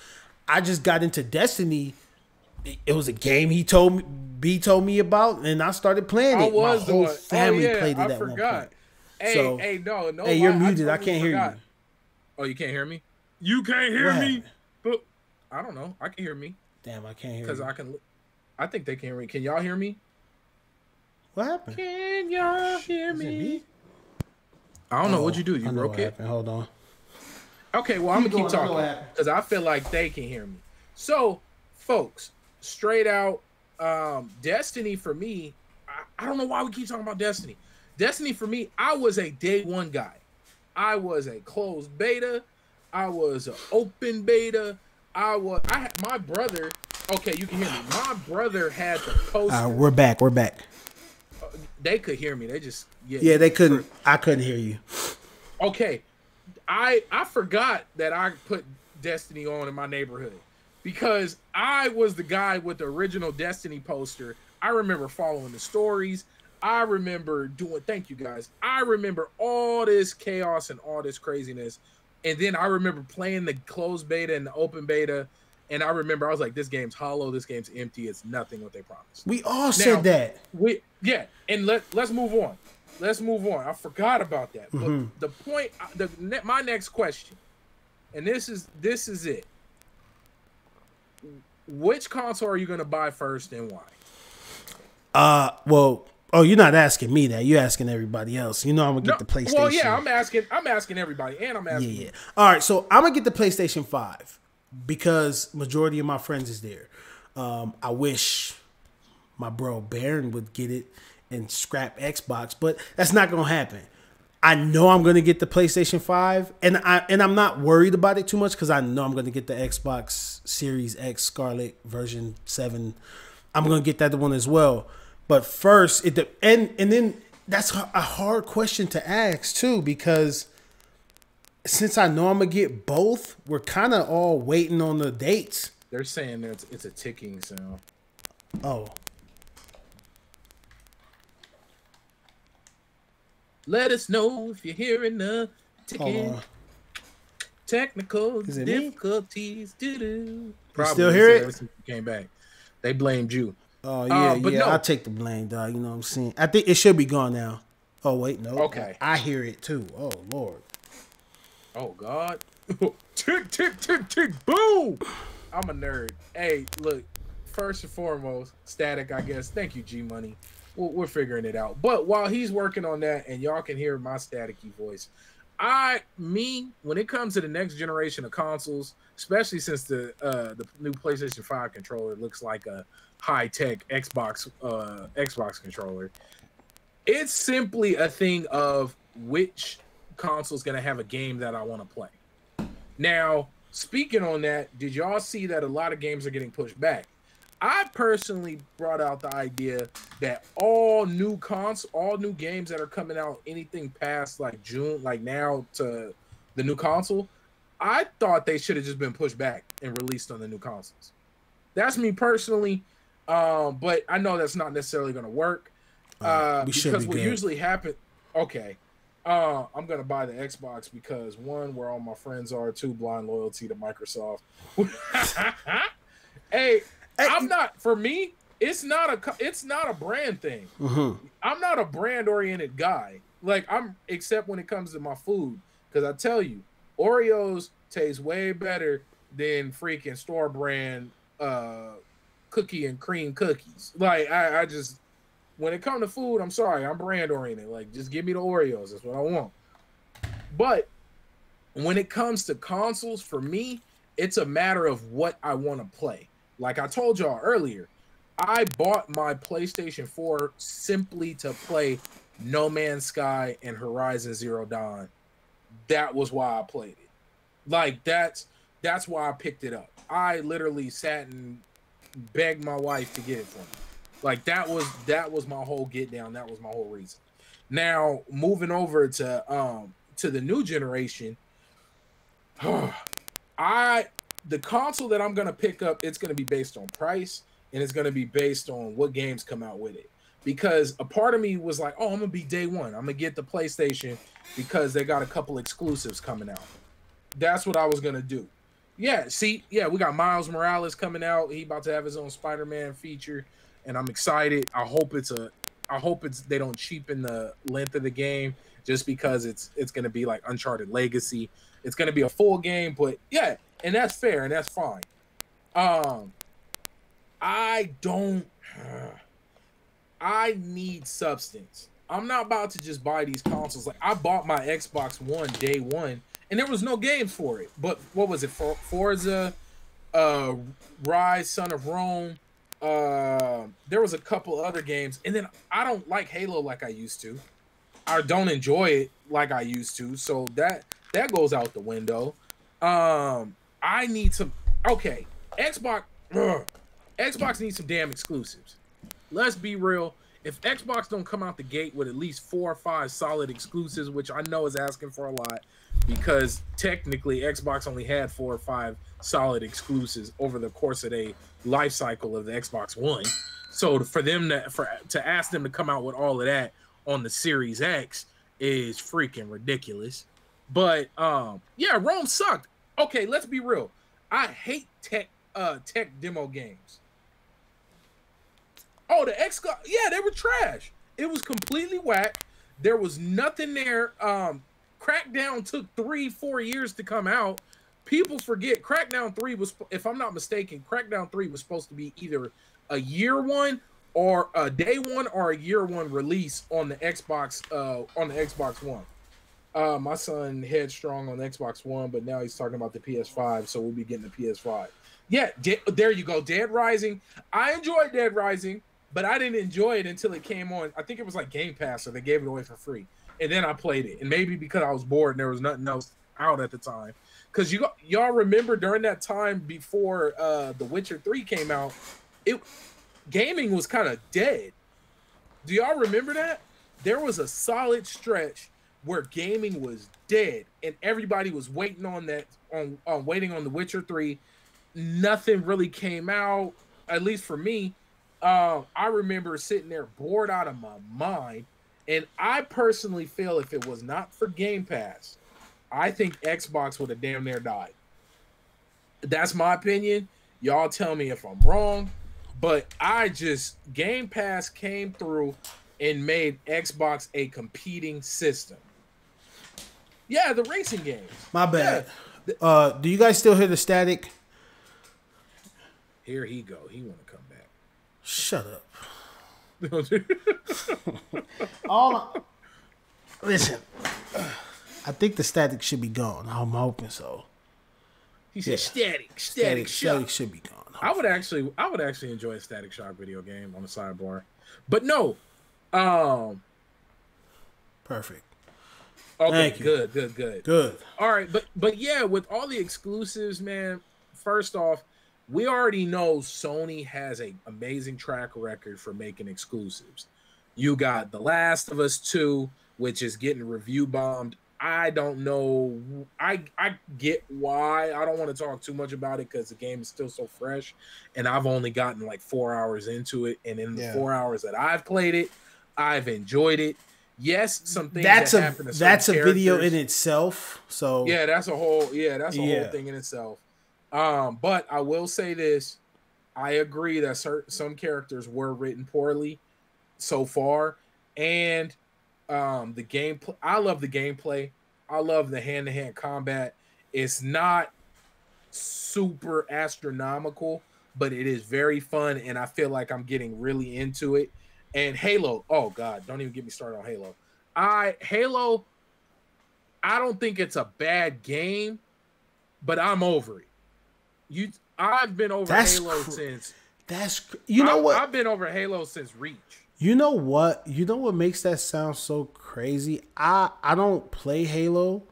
I just got into Destiny. It was a game he told me B told me about, and I started playing it. I was My whole one. family oh, yeah, played it I at forgot. one point. Hey, so, hey, no, no. Hey, you're muted. I, I can't forgot. hear you. Oh, you can't hear me? You can't hear me? But I don't know. I can hear me. Damn, I can't hear. Because I can. I think they can hear me. Can y'all hear me? What happened? Can y'all hear me? me? I don't oh, know. What'd you do? You broke it? Hold on. Okay, well, I'm going to keep talking because I feel like they can hear me. So, folks, straight out, um, Destiny for me, I, I don't know why we keep talking about Destiny. Destiny for me, I was a day one guy. I was a closed beta. I was an open beta. I was. I had my brother. Okay, you can hear me. My brother had the poster. Uh, we're back. We're back. Uh, they could hear me. They just yeah. Yeah, they couldn't. I couldn't hear you. Okay, I I forgot that I put Destiny on in my neighborhood because I was the guy with the original Destiny poster. I remember following the stories. I remember doing thank you guys. I remember all this chaos and all this craziness. And then I remember playing the closed beta and the open beta. And I remember I was like, this game's hollow, this game's empty, it's nothing what they promised. We all now, said that. We yeah, and let let's move on let's move on. I forgot about that. Mm-hmm. But the point, uh, the my next question, and this is this is it. Which console are you going to buy first, and why? Uh, well, oh, you're not asking me that. You're asking everybody else. You know, I'm gonna get no, the PlayStation. Well, yeah, I'm asking. I'm asking everybody, and I'm asking. Yeah, yeah. All right, so I'm gonna get the PlayStation Five because majority of my friends is there. Um, I wish my bro Baron would get it and scrap Xbox, but that's not gonna happen. I know I'm gonna get the PlayStation 5, and I and I'm not worried about it too much because I know I'm gonna get the Xbox Series X Scarlett version 7. I'm gonna get that one as well. But first, it and and then that's a hard question to ask too because since I know I'm gonna get both, we're kind of all waiting on the dates. They're saying that it's a ticking sound. Oh, Let us know if you're hearing the ticking. Technical difficulties. Do do. Still hear it? Came back. They blamed you. Oh yeah, uh, yeah. No. I'll take the blame, dog. You know what I'm saying? I think it should be gone now. Oh wait, no. Okay. I hear it too. Oh lord. Oh god. <laughs> tick tick tick tick boom. I'm a nerd. Hey, look. First and foremost, static. I guess. Thank you, G Money we're, we're figuring it out. But while he's working on that, and y'all can hear my staticky voice, I me when it comes to the next generation of consoles, especially since the uh, the new PlayStation Five controller looks like a high tech Xbox uh, Xbox controller, it's simply a thing of which console is going to have a game that I want to play. Now, speaking on that, did y'all see that a lot of games are getting pushed back? I personally brought out the idea that all new cons, all new games that are coming out, anything past like June, like now to the new console, I thought they should have just been pushed back and released on the new consoles. That's me personally, um, but I know that's not necessarily going to work uh, because be what good. usually happens. Okay, uh, I'm gonna buy the Xbox because one, where all my friends are, two, blind loyalty to Microsoft. <laughs> hey, I'm not for me. It's not a it's not a brand thing. Mm-hmm. I'm not a brand oriented guy. Like I'm except when it comes to my food because I tell you, Oreos taste way better than freaking store brand uh cookie and cream cookies. Like I, I just when it comes to food, I'm sorry, I'm brand oriented. Like just give me the Oreos. That's what I want. But when it comes to consoles, for me, it's a matter of what I want to play. Like I told y'all earlier, I bought my PlayStation 4 simply to play No Man's Sky and Horizon Zero Dawn. That was why I played it. Like that's that's why I picked it up. I literally sat and begged my wife to get it for me. Like that was that was my whole get down. That was my whole reason. Now moving over to um to the new generation, <sighs> I the console that I'm gonna pick up, it's gonna be based on price and it's gonna be based on what games come out with it. Because a part of me was like, oh, I'm gonna be day one. I'm gonna get the PlayStation because they got a couple exclusives coming out. That's what I was gonna do. Yeah, see, yeah, we got Miles Morales coming out. He about to have his own Spider-Man feature, and I'm excited. I hope it's a I hope it's they don't cheapen the length of the game just because it's it's gonna be like Uncharted Legacy. It's gonna be a full game, but yeah, and that's fair and that's fine. Um, I don't. <sighs> I need substance. I'm not about to just buy these consoles. Like I bought my Xbox One day one, and there was no games for it. But what was it? For Forza, uh, Ryse, Son of Rome. Uh, there was a couple other games, and then I don't like Halo like I used to. I don't enjoy it like I used to, so that that goes out the window. Um, I need some. Okay, Xbox. Ugh, <clears throat> Xbox needs some damn exclusives. Let's be real. If Xbox don't come out the gate with at least four or five solid exclusives, which I know is asking for a lot, because technically Xbox only had four or five solid exclusives over the course of a life cycle of the Xbox One. So for them to for to ask them to come out with all of that on the Series X is freaking ridiculous. But um, yeah, Rome sucked. Okay, let's be real. I hate tech uh tech demo games. Oh, the X yeah, they were trash. It was completely whack. There was nothing there. Um, Crackdown took three, four years to come out. People forget Crackdown 3 was, if I'm not mistaken, Crackdown 3 was supposed to be either a year one or a day one or a year one release on the Xbox uh on the Xbox One. Uh my son headstrong on Xbox One, but now he's talking about the PS5, so we'll be getting the PS5. Yeah, de- there you go. Dead Rising. I enjoyed Dead Rising, but I didn't enjoy it until it came on. I think it was like Game Pass, so they gave it away for free. And then I played it. And maybe because I was bored and there was nothing else out at the time. Cause you y'all remember during that time before uh The Witcher 3 came out, it gaming was kind of dead. Do y'all remember that? There was a solid stretch where gaming was dead and everybody was waiting on that on, on waiting on The Witcher 3. Nothing really came out, at least for me. Uh, I remember sitting there bored out of my mind. And I personally feel if it was not for Game Pass, I think Xbox would have damn near died. That's my opinion. Y'all tell me if I'm wrong. But I just Game Pass came through and made Xbox a competing system. Yeah, the racing games. My bad. Yeah. Uh, do you guys still hear the static? Here he go. He want to come. Shut up. <laughs> All listen. I think the static should be gone. I'm hoping so. He said yeah. static, static, static, static should be gone. I would actually, I would actually enjoy a Static Shock video game on the sidebar, but no. Um. Perfect. Okay, good, good, good, good. All right, but but yeah, with all the exclusives, man. First off, we already know Sony has an amazing track record for making exclusives. You got The Last of Us 2, which is getting review bombed I don't know. I I get why. I don't want to talk too much about it because the game is still so fresh, and I've only gotten like four hours into it. And in the yeah. four hours that I've played it, I've enjoyed it. Yes, some things that's that a that's a video in itself. So yeah, that's a whole yeah, that's a yeah. whole thing in itself. Um, but I will say this: I agree that certain some characters were written poorly so far, and um, the gameplay. I love the gameplay. I love the hand to hand combat. It's not super astronomical, but it is very fun, and I feel like I'm getting really into it. And Halo, oh god, don't even get me started on Halo. I Halo, I don't think it's a bad game, but I'm over it. You, I've been over that's Halo cr- since. That's you know I, what I've been over Halo since Reach. You know what? You know what makes that sound so crazy? I I don't play Halo.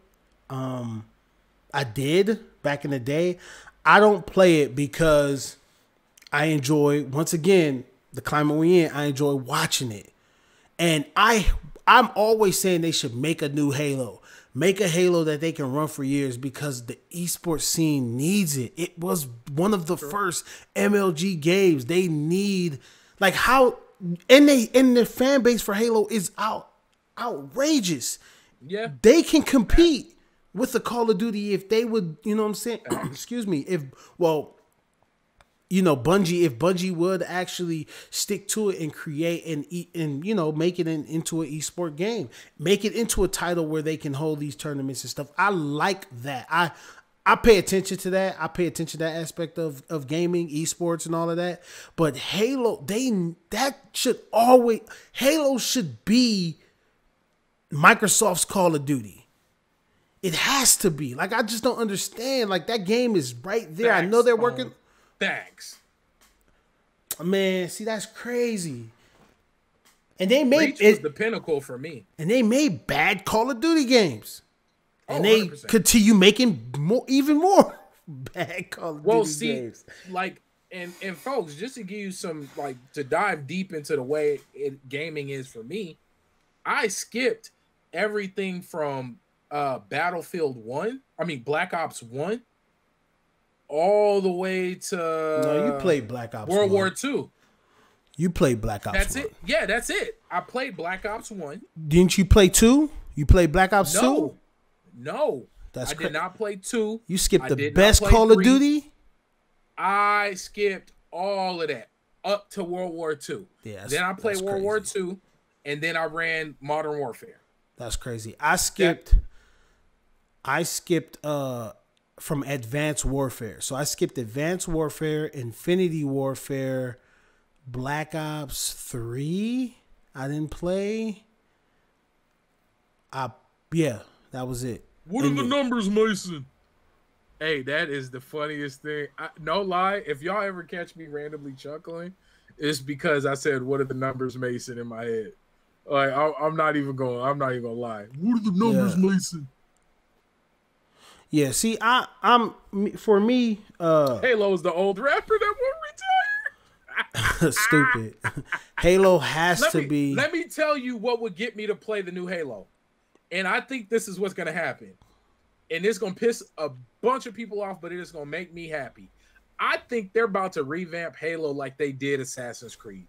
Um I did back in the day. I don't play it because I enjoy once again the climate we in. I enjoy watching it. And I I'm always saying they should make a new Halo. Make a Halo that they can run for years because the esports scene needs it. It was one of the first MLG games. They need like how and they and the fan base for Halo is out outrageous. Yeah. They can compete with the Call of Duty if they would, you know what I'm saying? <clears throat> Excuse me. If well, you know, Bungie, if Bungie would actually stick to it and create and eat and you know make it in, into an esport game, make it into a title where they can hold these tournaments and stuff. I like that. I I pay attention to that. I pay attention to that aspect of of gaming, esports, and all of that. But Halo, they that should always Halo should be Microsoft's Call of Duty. It has to be. Like I just don't understand. Like that game is right there. I know they're working. Um, Thanks. Man, see that's crazy. And they made Reach was it, the pinnacle for me. and they made bad Call of Duty games, and Oh, they 100%. continue making more, even more <laughs> bad Call of Well, Duty see, games. like, and and folks, just to give you some like to dive deep into the way it, gaming is for me, I skipped everything from uh Battlefield One, I mean Black Ops One, all the way to No, you played Black Ops. World 1. War Two. You played Black Ops. That's 1. it. Yeah, that's it. I played Black Ops One. Didn't you play two? You played Black Ops No, two. no, That's I cra- did not play two. You skipped the best Call of. Duty. I skipped all of that up to World War II. Yeah, then I played World War crazy. II, and then I ran Modern Warfare. That's crazy. I skipped. I skipped uh from Advanced Warfare. So I skipped Advanced Warfare, Infinity Warfare, Black Ops Three. I didn't play. I yeah, that was it. What And are the then- numbers, Mason? Hey, that is the funniest thing. I, no lie, if y'all ever catch me randomly chuckling, it's because I said, "What are the numbers, Mason?" in my head. Like I, I'm not even going. I'm not even gonna lie. What are the numbers, Yeah. Mason? Yeah, see, I I'm for me uh Halo's the old rapper that won't retire. <laughs> stupid. Halo has let to me, be Let me tell you what would get me to play the new Halo. And I think this is what's gonna happen. And it's gonna piss a bunch of people off, but it is gonna make me happy. I think they're about to revamp Halo like they did Assassin's Creed.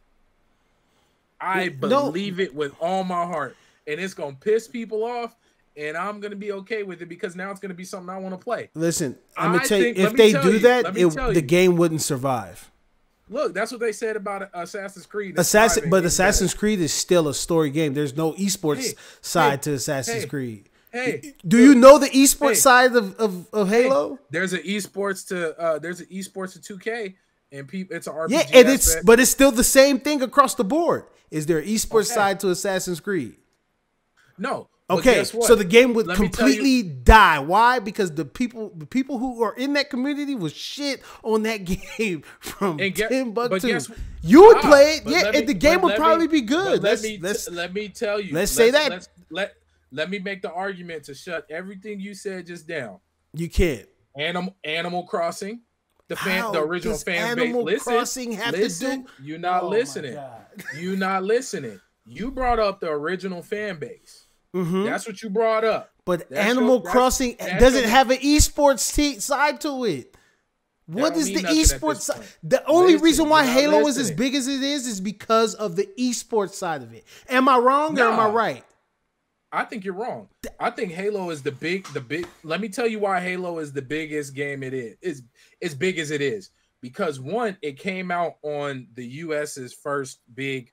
I No. believe it with all my heart. And it's gonna piss people off, and I'm gonna be okay with it because now it's gonna be something I want to play. Listen, I'm gonna I tell you, think- if they do you, that, it, the game wouldn't survive. Look, that's what they said about Assassin's Creed. Assassin, but Assassin's Creed is still a story game. There's no esports Hey, side hey, to Assassin's hey, Creed. Hey, Do you know the esports side of, of, of Hey, Halo? there's an esports to uh there's an esports to 2K and people it's an RPG. yeah, and it's but it's still the same thing across the board. Is there an esports Okay. side to Assassin's Creed? no. But Okay, so the game would Let me tell you- completely die. Why? Because the people, the people who are in that community was shit on that <laughs> game from And get- Timbuktu. but guess- you would Ah, play it, yeah, let and the game would probably me- be good. Let Let's me let's let me tell you. let's say that. Let's, let let me make the argument to shut everything you said just down. you can't. Animal Animal Crossing, the fan, How the original does fan Animal base. Listen, Crossing have to do- You're not Oh listening. You're not listening. You brought up the original fan base. Mhm. That's what you brought up. But That's Animal your- Crossing that's doesn't have an esports te- side to it. What is the esports side? The only Listen, reason why Halo is as big as it is is because of the esports side of it. Am I wrong or am I right? I think you're wrong. I think Halo is the big, the big. Let me tell you why Halo is the biggest game it is. Is as big as it is because one, it came out on the U.S.'s first big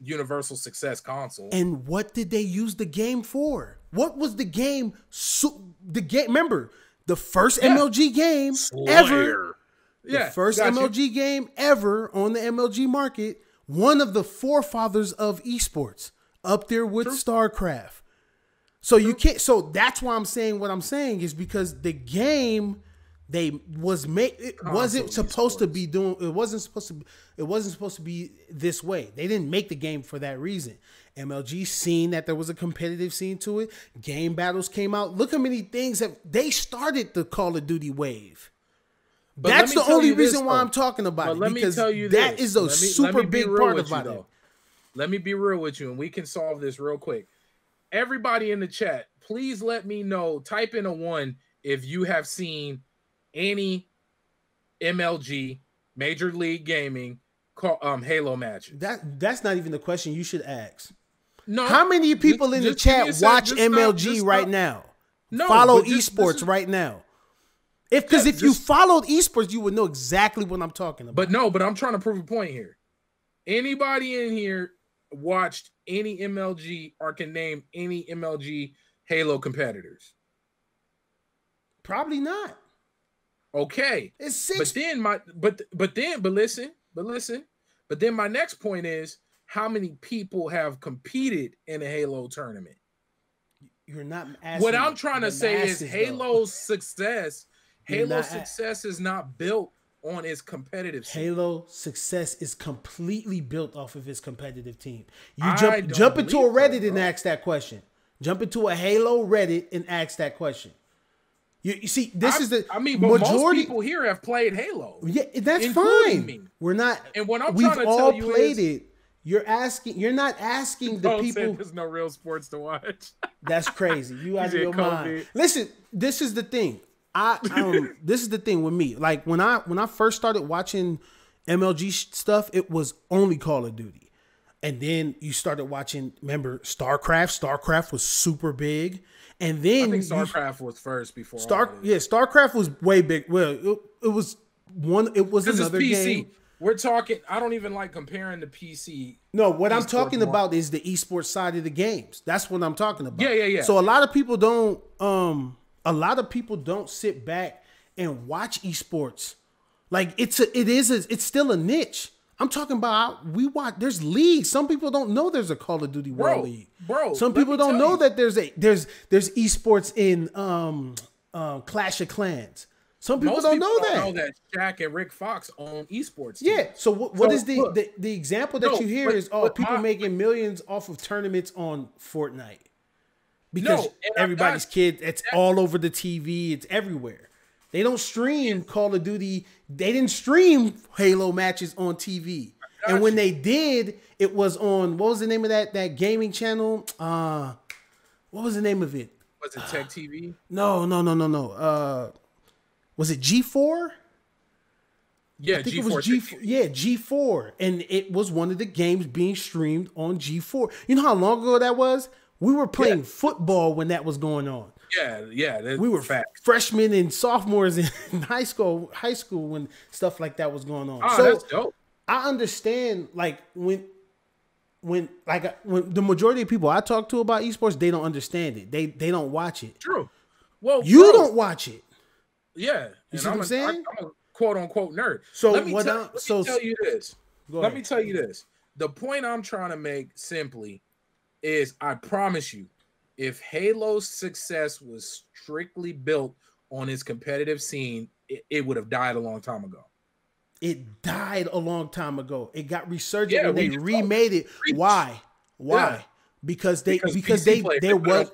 universal success console. And what did they use the game for? What was the game? So, the game. Remember the first Yeah. MLG game ever. The yeah, first got you. MLG game ever on the MLG market. One of the forefathers of esports, up there with StarCraft. So you can't. So that's why I'm saying what I'm saying is because the game they was made. It wasn't supposed to be doing. It wasn't supposed to. Be, it wasn't supposed to be this way. They didn't make the game for that reason. MLG seen that there was a competitive scene to it. Game battles came out. Look how many things have they started the Call of Duty wave. But That's the only you this, reason why though. I'm talking about But it let me because tell you that this. is a me- super big part you, about it. though. let me be real with you, and we can solve this real quick. Everybody in the chat, please let me know. Type in a one if you have seen any MLG Major League Gaming um Halo match. That that's not even the question you should ask. No. How many people just, in the chat watch MLG stop, right stop. now? No. Follow just, esports is, right now. If because yeah, if you followed esports, you would know exactly what I'm talking about. But no, but I'm trying to prove a point here. Anybody in here watched any MLG or can name any MLG Halo competitors? Probably not. Okay. It's six. But then my but but then but listen, but listen. But then my next point is how many people have competed in a Halo tournament? You're not What I'm trying to say is Halo's though. success, <laughs> Halo's success is not built on its competitive scene. Halo success is completely built off of its competitive team. You jump jump into a Reddit and ask that question. Jump into a Halo Reddit and ask that question. You, you see, this I, is the I mean, but majority, most people here have played Halo. Yeah, that's fine. Me. We're not. And what I'm we've trying to all tell you played is, it. You're asking. You're not asking the people. There's no real sports to watch. <laughs> that's crazy. You out of <laughs> your mind. Listen, this is the thing. I um, <laughs> this is the thing with me. Like when I when I first started watching MLG stuff, it was only Call of Duty, and then you started watching. Remember StarCraft? StarCraft was super big. And then I think StarCraft you, was first before Star. Yeah, StarCraft was way big. Well, it, it was one. It was another game. We're talking. I don't even like comparing the PC. No, what I'm talking about is the esports side of the games. That's what I'm talking about. Yeah, yeah, yeah. So a lot of people don't. Um, a lot of people don't sit back and watch esports. Like it's a. It is. A, it's still a niche. I'm talking about we watch. There's leagues. Some people don't know there's a Call of Duty World bro, League. Bro, some people don't know you. that there's a there's there's esports in um, um Clash of Clans. Some people Most don't people know don't that. Know that Shaq and Rick Fox own esports. Teams. Yeah. So what, what so, is the, look, the, the example that no, you hear but, is oh people my, making millions off of tournaments on Fortnite because no, everybody's kid. It's all over the TV. It's everywhere. They don't stream Call of Duty. They didn't stream Halo matches on TV. And when they did, it was on what was the name of that that gaming channel? Uh what was the name of it? Was it Tech TV? <sighs> No, no, no, no, no. Uh was it G4? Yeah, I think G4 it was G4. Yeah, G4, and it was one of the games being streamed on G4. You know how long ago that was? We were playing yeah. football when that was going on. Yeah, yeah. We were fact. freshmen and sophomores in <laughs> high school, high school when stuff like that was going on. Oh, so that's dope. I understand, like when, when, like uh, when the majority of people I talk to about esports, they don't understand it. They they don't watch it. True. Well, you bro, don't watch it. Yeah, you see I'm what I'm a, saying? I'm a quote unquote nerd. So let me what? Tell, let me so tell you this. Let me tell you this. The point I'm trying to make simply is, I promise you, if Halo's success was strictly built on its competitive scene, it, it would have died a long time ago. It died a long time ago. It got resurgent yeah, and they remade it. Why? Why? Yeah. Because they because, because they there was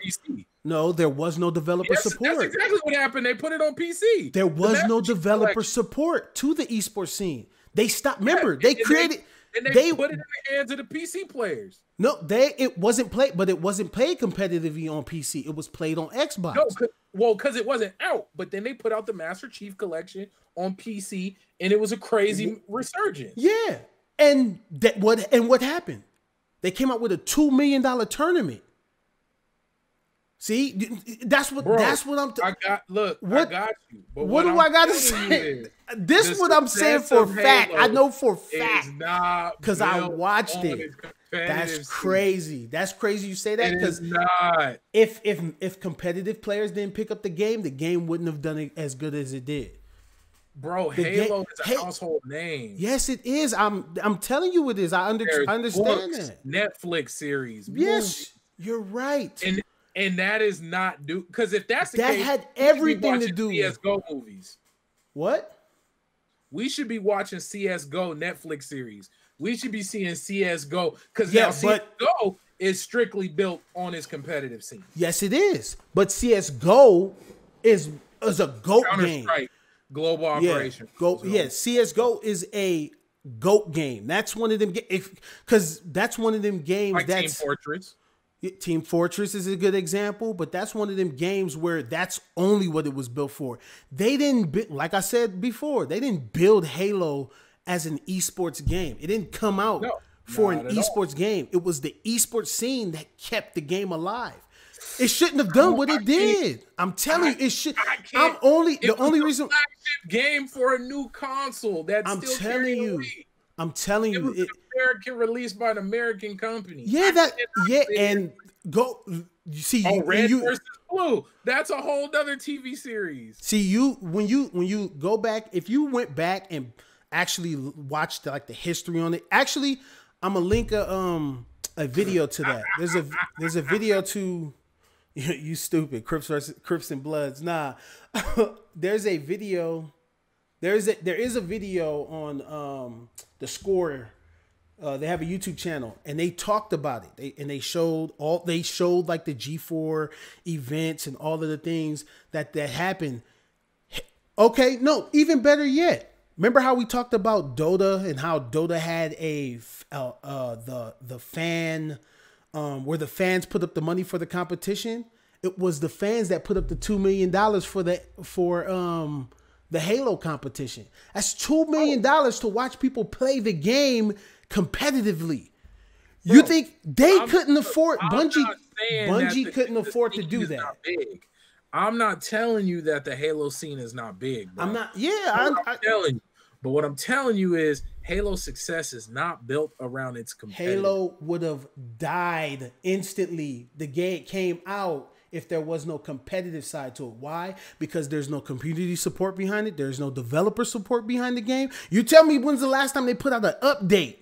no there was no developer yes, support. That's exactly what happened. They put it on PC. There was the no developer collection. support to the esports scene. They stopped. Remember, yeah, they created. They, and they, they put it in the hands of the PC players. No, they it wasn't played, but it wasn't played competitively on PC. It was played on Xbox. No, cause, well, because it wasn't out. But then they put out the Master Chief Collection on PC, and it was a crazy resurgence. Yeah, and that what and what happened? They came out with a two million dollar tournament. See, that's what Bro, that's what I'm. T- I got look. What, I got you. what, what do I'm I got to say? this is what I'm saying for fact. I know for fact because I watched it. That's crazy. That's crazy. You say that because. If if if competitive players didn't pick up the game, the game wouldn't have done it as good as it did. Bro, the Halo game, is a household name. Yes, it is. I'm I'm telling you, it is. I, under, understand books, that. Netflix series. Yes, movies. you're right. And and that is not do because if that's the that case, had everything to do CS:GO with movies. What? We should be watching CS:GO Netflix series. We should be seeing CS:GO because yeah, now CS:GO is strictly built on its competitive scene. Yes, it is. But CS:GO is is a goat game. Global operation. Yeah, go. So. Yeah, CS:GO is a goat game. That's one of them if because that's one of them games Like Team Fortress. Team Fortress is a good example, but that's one of them games where that's only what it was built for. They didn't, like I said before, they didn't build Halo as an esports game. It didn't come out No, for an at all. esports game. It was the esports scene that kept the game alive. It shouldn't have done what it did. I'm telling you, it should. I I'm only the only reason. game for a new console. That's I'm still telling you, weight. I'm telling It you, it, an American release by an American company. yeah, that yeah, and go. You see, Oh, you, red you, versus blue. That's a whole other TV series. See you when you when you go back if you went back and actually watched like the history on it. Actually, I'm gonna link a um a video to that. There's a there's a video to you, <laughs> you stupid Crips versus Crips and Bloods. Nah, <laughs> there's a video. There's a there is a video on um the score. Uh, they have a YouTube channel and they talked about it. They and they showed all they showed like the G4 events and all of the things that that happened. Okay, no, even better yet. Remember how we talked about Dota and how Dota had a uh, uh, the the fan um, where the fans put up the money for the competition. It was the fans that put up the two million dollars for the for um, the Halo competition. That's two oh. million dollars to watch people play the game competitively. You Bro, think they I'm- couldn't afford I'm Bungie? not saying that Bungie the- couldn't the afford to do that. big. I'm not telling you that the Halo scene is not big. Bro. I'm not. Yeah, what I, I'm telling you. But what I'm telling you is Halo's success is not built around its competitive. Halo would have died instantly. The game came out if there was no competitive side to it. Why? Because there's no community support behind it. There's no developer support behind the game. You tell me when's the last time they put out an update?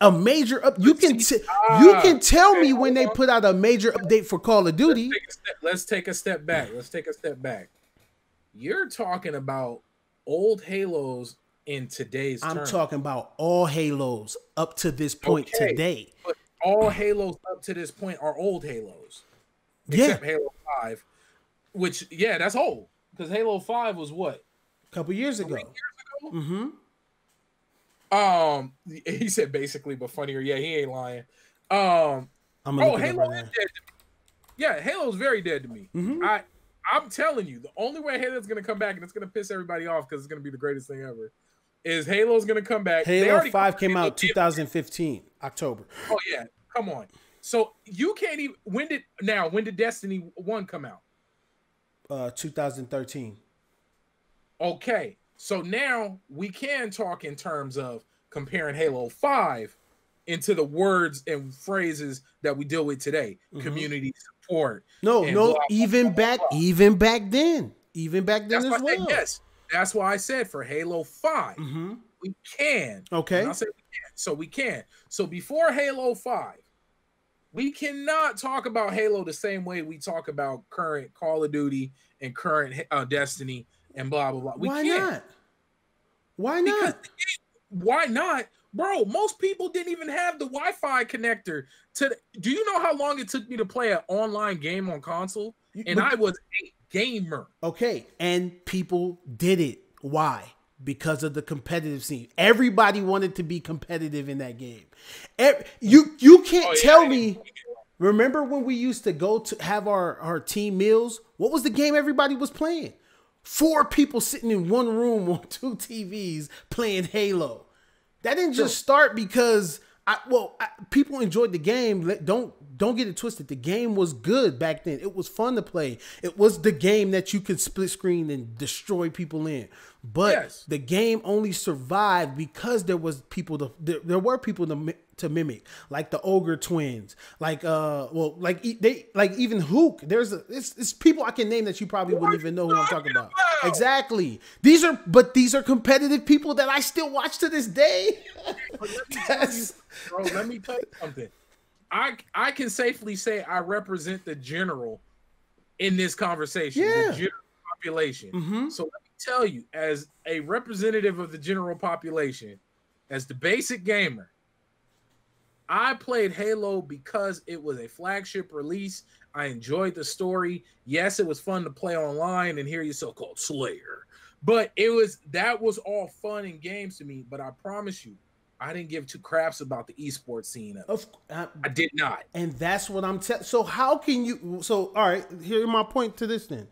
A major up. You can you can tell me when they put out a major update for Call of Duty. Take a step- let's take a step back. Let's take a step back. You're talking about old Halos in today's I'm terms. talking about all Halos up to this point Okay. today. But all Halos up to this point are old Halos. Yeah, Halo 5, which, yeah, that's old. Because Halo 5 was what? a couple years ago. Years ago? Mm-hmm. Um, <laughs> he said basically, but funnier. Yeah, he ain't lying. Um, I'm oh, look it up Halo right is dead to me. Yeah, Halo's very dead to me. Mhm. I I'm telling you, the only way Halo's gonna come back, and it's gonna piss everybody off because it's gonna be the greatest thing ever, is Halo's gonna come back. Halo 5 came out 2015, October. Oh yeah, come on. So you can't even. When did now? When did Destiny One come out? Uh 2013. Okay, so now we can talk in terms of comparing Halo 5 into the words and phrases that we deal with today. Mhm. Community support. No, no, blah, even blah, back blah. even back then. Even back then That's as I said well. yes. That's why I said for Halo 5, hmm we can. Okay. I said we can. So we can. So before Halo 5, we cannot talk about Halo the same way we talk about current Call of Duty and current uh, Destiny and blah blah blah. We Why can't. not? Why not? game- why not? Bro, most people didn't even have the Wi-Fi connector to the, do you know how long it took me to play an online game on console? And But- I was a gamer. Okay, and people did it. Why? Because of the competitive scene. Everybody wanted to be competitive in that game. You you can't Oh, yeah, tell me. Remember when we used to go to have our, our team meals? What was the game everybody was playing? Four people sitting in one room on <laughs> two TVs playing Halo. That didn't just start because I well I, people enjoyed the game. Don't don't get it twisted. The game was good back then. It was fun to play. It was the game that you could split screen and destroy people in. But Yes. the game only survived because there was people to there, there were people to to mimic like the ogre twins like uh well like they like even hook there's a it's, it's people i can name that you probably wouldn't even know who i'm talking about about? exactly these are but these are competitive people that i still watch to this day But let me <laughs> you, bro, let me tell you something. I I can safely say I represent the general in this conversation, Yeah. the general population. Mhm. So let me tell you, as a representative of the general population, as the basic gamer, I played Halo because it was a flagship release. I enjoyed the story. Yes, it was fun to play online and hear your so-called Slayer. But it was that was all fun and games to me. But I promise you, I didn't give two craps about the esports scene. Of, uh, I did not. And that's what I'm telling. So how can you? So all right, here's my point to this then.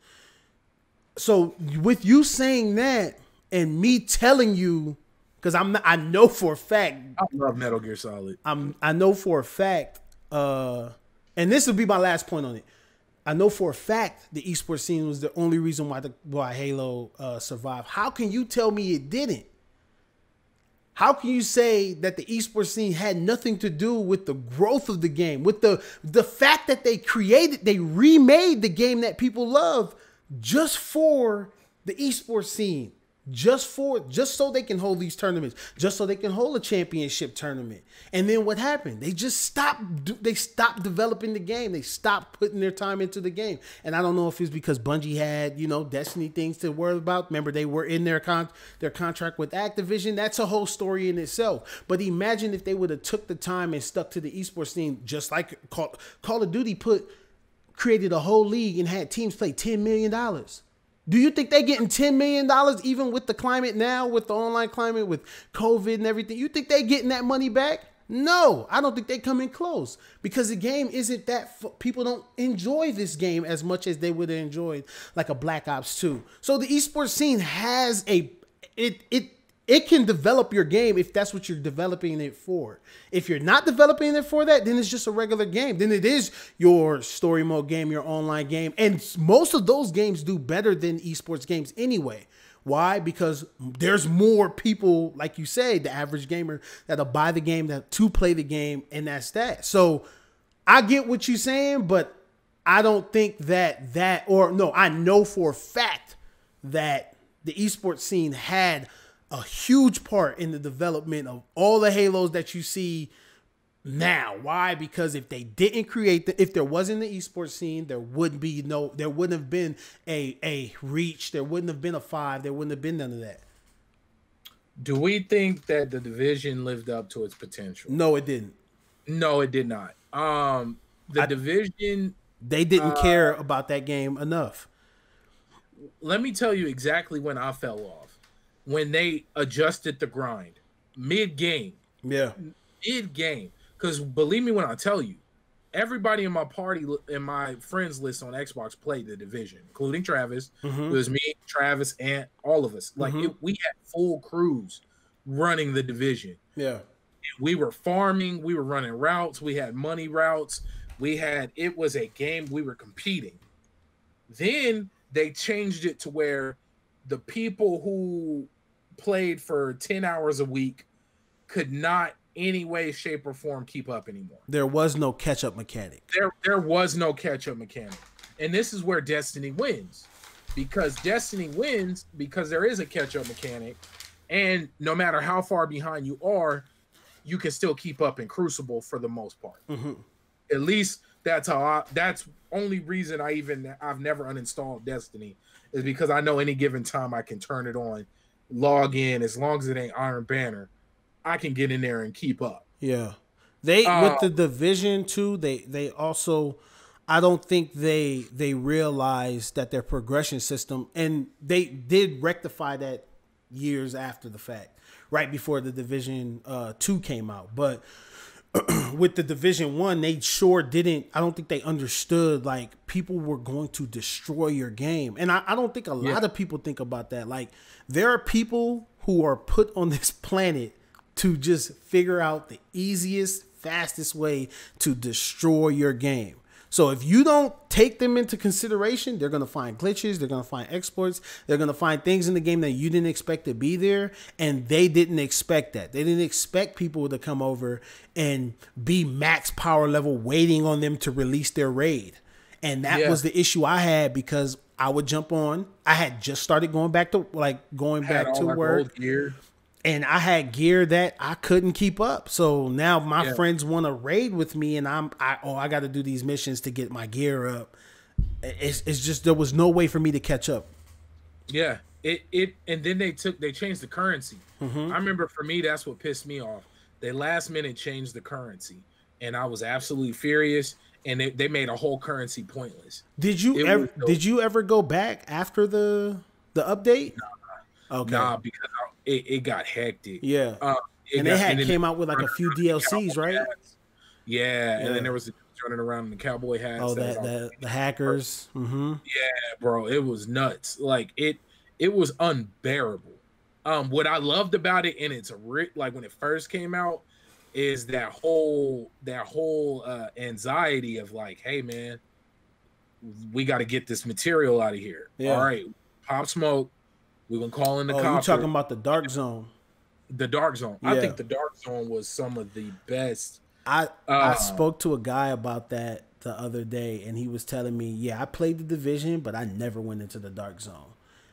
So with you saying that and me telling you, because I'm not, I know for a fact. I love Metal Gear Solid. I'm I know for a fact. Uh, and this will be my last point on it. I know for a fact the esports scene was the only reason why the why Halo uh, survived. How can you tell me it didn't? How can you say that the esports scene had nothing to do with the growth of the game, with the the fact that they created, they remade the game that people love just for the esports scene? Just for just so they can hold these tournaments just so they can hold a championship tournament. And then what happened? They just stopped they stopped developing the game. They stopped putting their time into the game. And i don't know if it's because bungie had you know destiny things to worry about. Remember they were in their con their contract with activision. That's a whole story in itself. But imagine if they would have took the time and stuck to the esports scene just like call, call of duty put created a whole league and had teams play 10 million dollars do you think they're getting ten million dollars even with the climate now, with the online climate, with COVID and everything? You think they're getting that money back? No, I don't think they come in close because the game isn't that. People don't enjoy this game as much as they would have enjoyed like a Black Ops Two. So the esports scene has a it it it can develop your game if that's what you're developing it for. If you're not developing it for that, then it's just a regular game. Then it is your story mode game, your online game. And most of those games do better than esports games anyway. Why? Because there's more people, like you say, the average gamer that'll buy the game, that to play the game, and that's that. So I get what you're saying, but I don't think that that or no, I know for a fact that the esports scene had a huge part in the development of all the Halos that you see now. Why? Because if they didn't create the, if there wasn't the esports scene, there wouldn't be no, there wouldn't have been a a reach, there wouldn't have been a five, there wouldn't have been none of that. Do we think that the division lived up to its potential? No, it didn't. No, it did not. Um, the I, division they didn't uh, care about that game enough. Let me tell you exactly when I fell off when they adjusted the grind mid game. Yeah. Mid game. Because believe me when I tell you, everybody in my party in my friends list on Xbox played the division, including Travis. Mm-hmm. It was me, Travis, and all of us. Like mm-hmm. it, we had full crews running the division. Yeah. We were farming, we were running routes, we had money routes, we had it was a game we were competing. Then they changed it to where the people who played for 10 hours a week could not any way shape or form keep up anymore. There was no catch up mechanic. There there was no catch up mechanic. And this is where destiny wins. Because destiny wins because there is a catch up mechanic. And no matter how far behind you are you can still keep up in crucible for the most part. Mm-hmm. at least that's how I, that's only reason i even i've never uninstalled destiny is because i know any given time i can turn it on log in as long as it ain't Iron Banner, I can get in there and keep up. Yeah. They uh, with the division too, they they also I don't think they they realized that their progression system and they did rectify that years after the fact, right before the division uh 2 came out. But <clears throat> with the division one, they sure didn't. I don't think they understood like people were going to destroy your game, and I, I don't think a yeah. lot of people think about that. Like there are people who are put on <laughs> this planet to just figure out the easiest, fastest way to destroy your game. So if you don't take them into consideration, they're going to find glitches, they're going to find exploits, they're going to find things in the game that you didn't expect to be there and they didn't expect that. They didn't expect people to come over and be max power level waiting on them to release their raid. And that yeah. was the issue I had because I would jump on. I had just started going back to like going back to work and I had gear that I couldn't keep up. So now my yeah. friends want to raid with me, and I'm I oh I got to do these missions to get my gear up. It's it's just there was no way for me to catch up. Yeah, it it and then they took they changed the currency. Mm-hmm. I remember for me that's what pissed me off. They last minute changed the currency, and I was absolutely furious. And they, they made a whole currency pointless. Did you it ever? did you ever go back after the the update? Nah, okay. Nah, because I, it, it got hectic. Yeah. Uh, and they had then came out with like a few DLCs, right? hats. Yeah, and then there was the running around in the cowboy hats. Oh, that that the <laughs> the hackers. Mm-hmm. Yeah, bro, it was nuts. Like it, it was unbearable. Um, what I loved about it, and it's ri- like when it first came out, is that whole that whole uh, anxiety of like, hey man, we got to get this material out of here. Yeah. All right, pop smoke. We're gonna call in the Oh, you cops. talking about the Dark Zone? the dark zone. I think the dark zone was some of the best. I I Uh, spoke to a guy about that the other day, and he was telling me, yeah, I played the division, but I never went into the dark zone,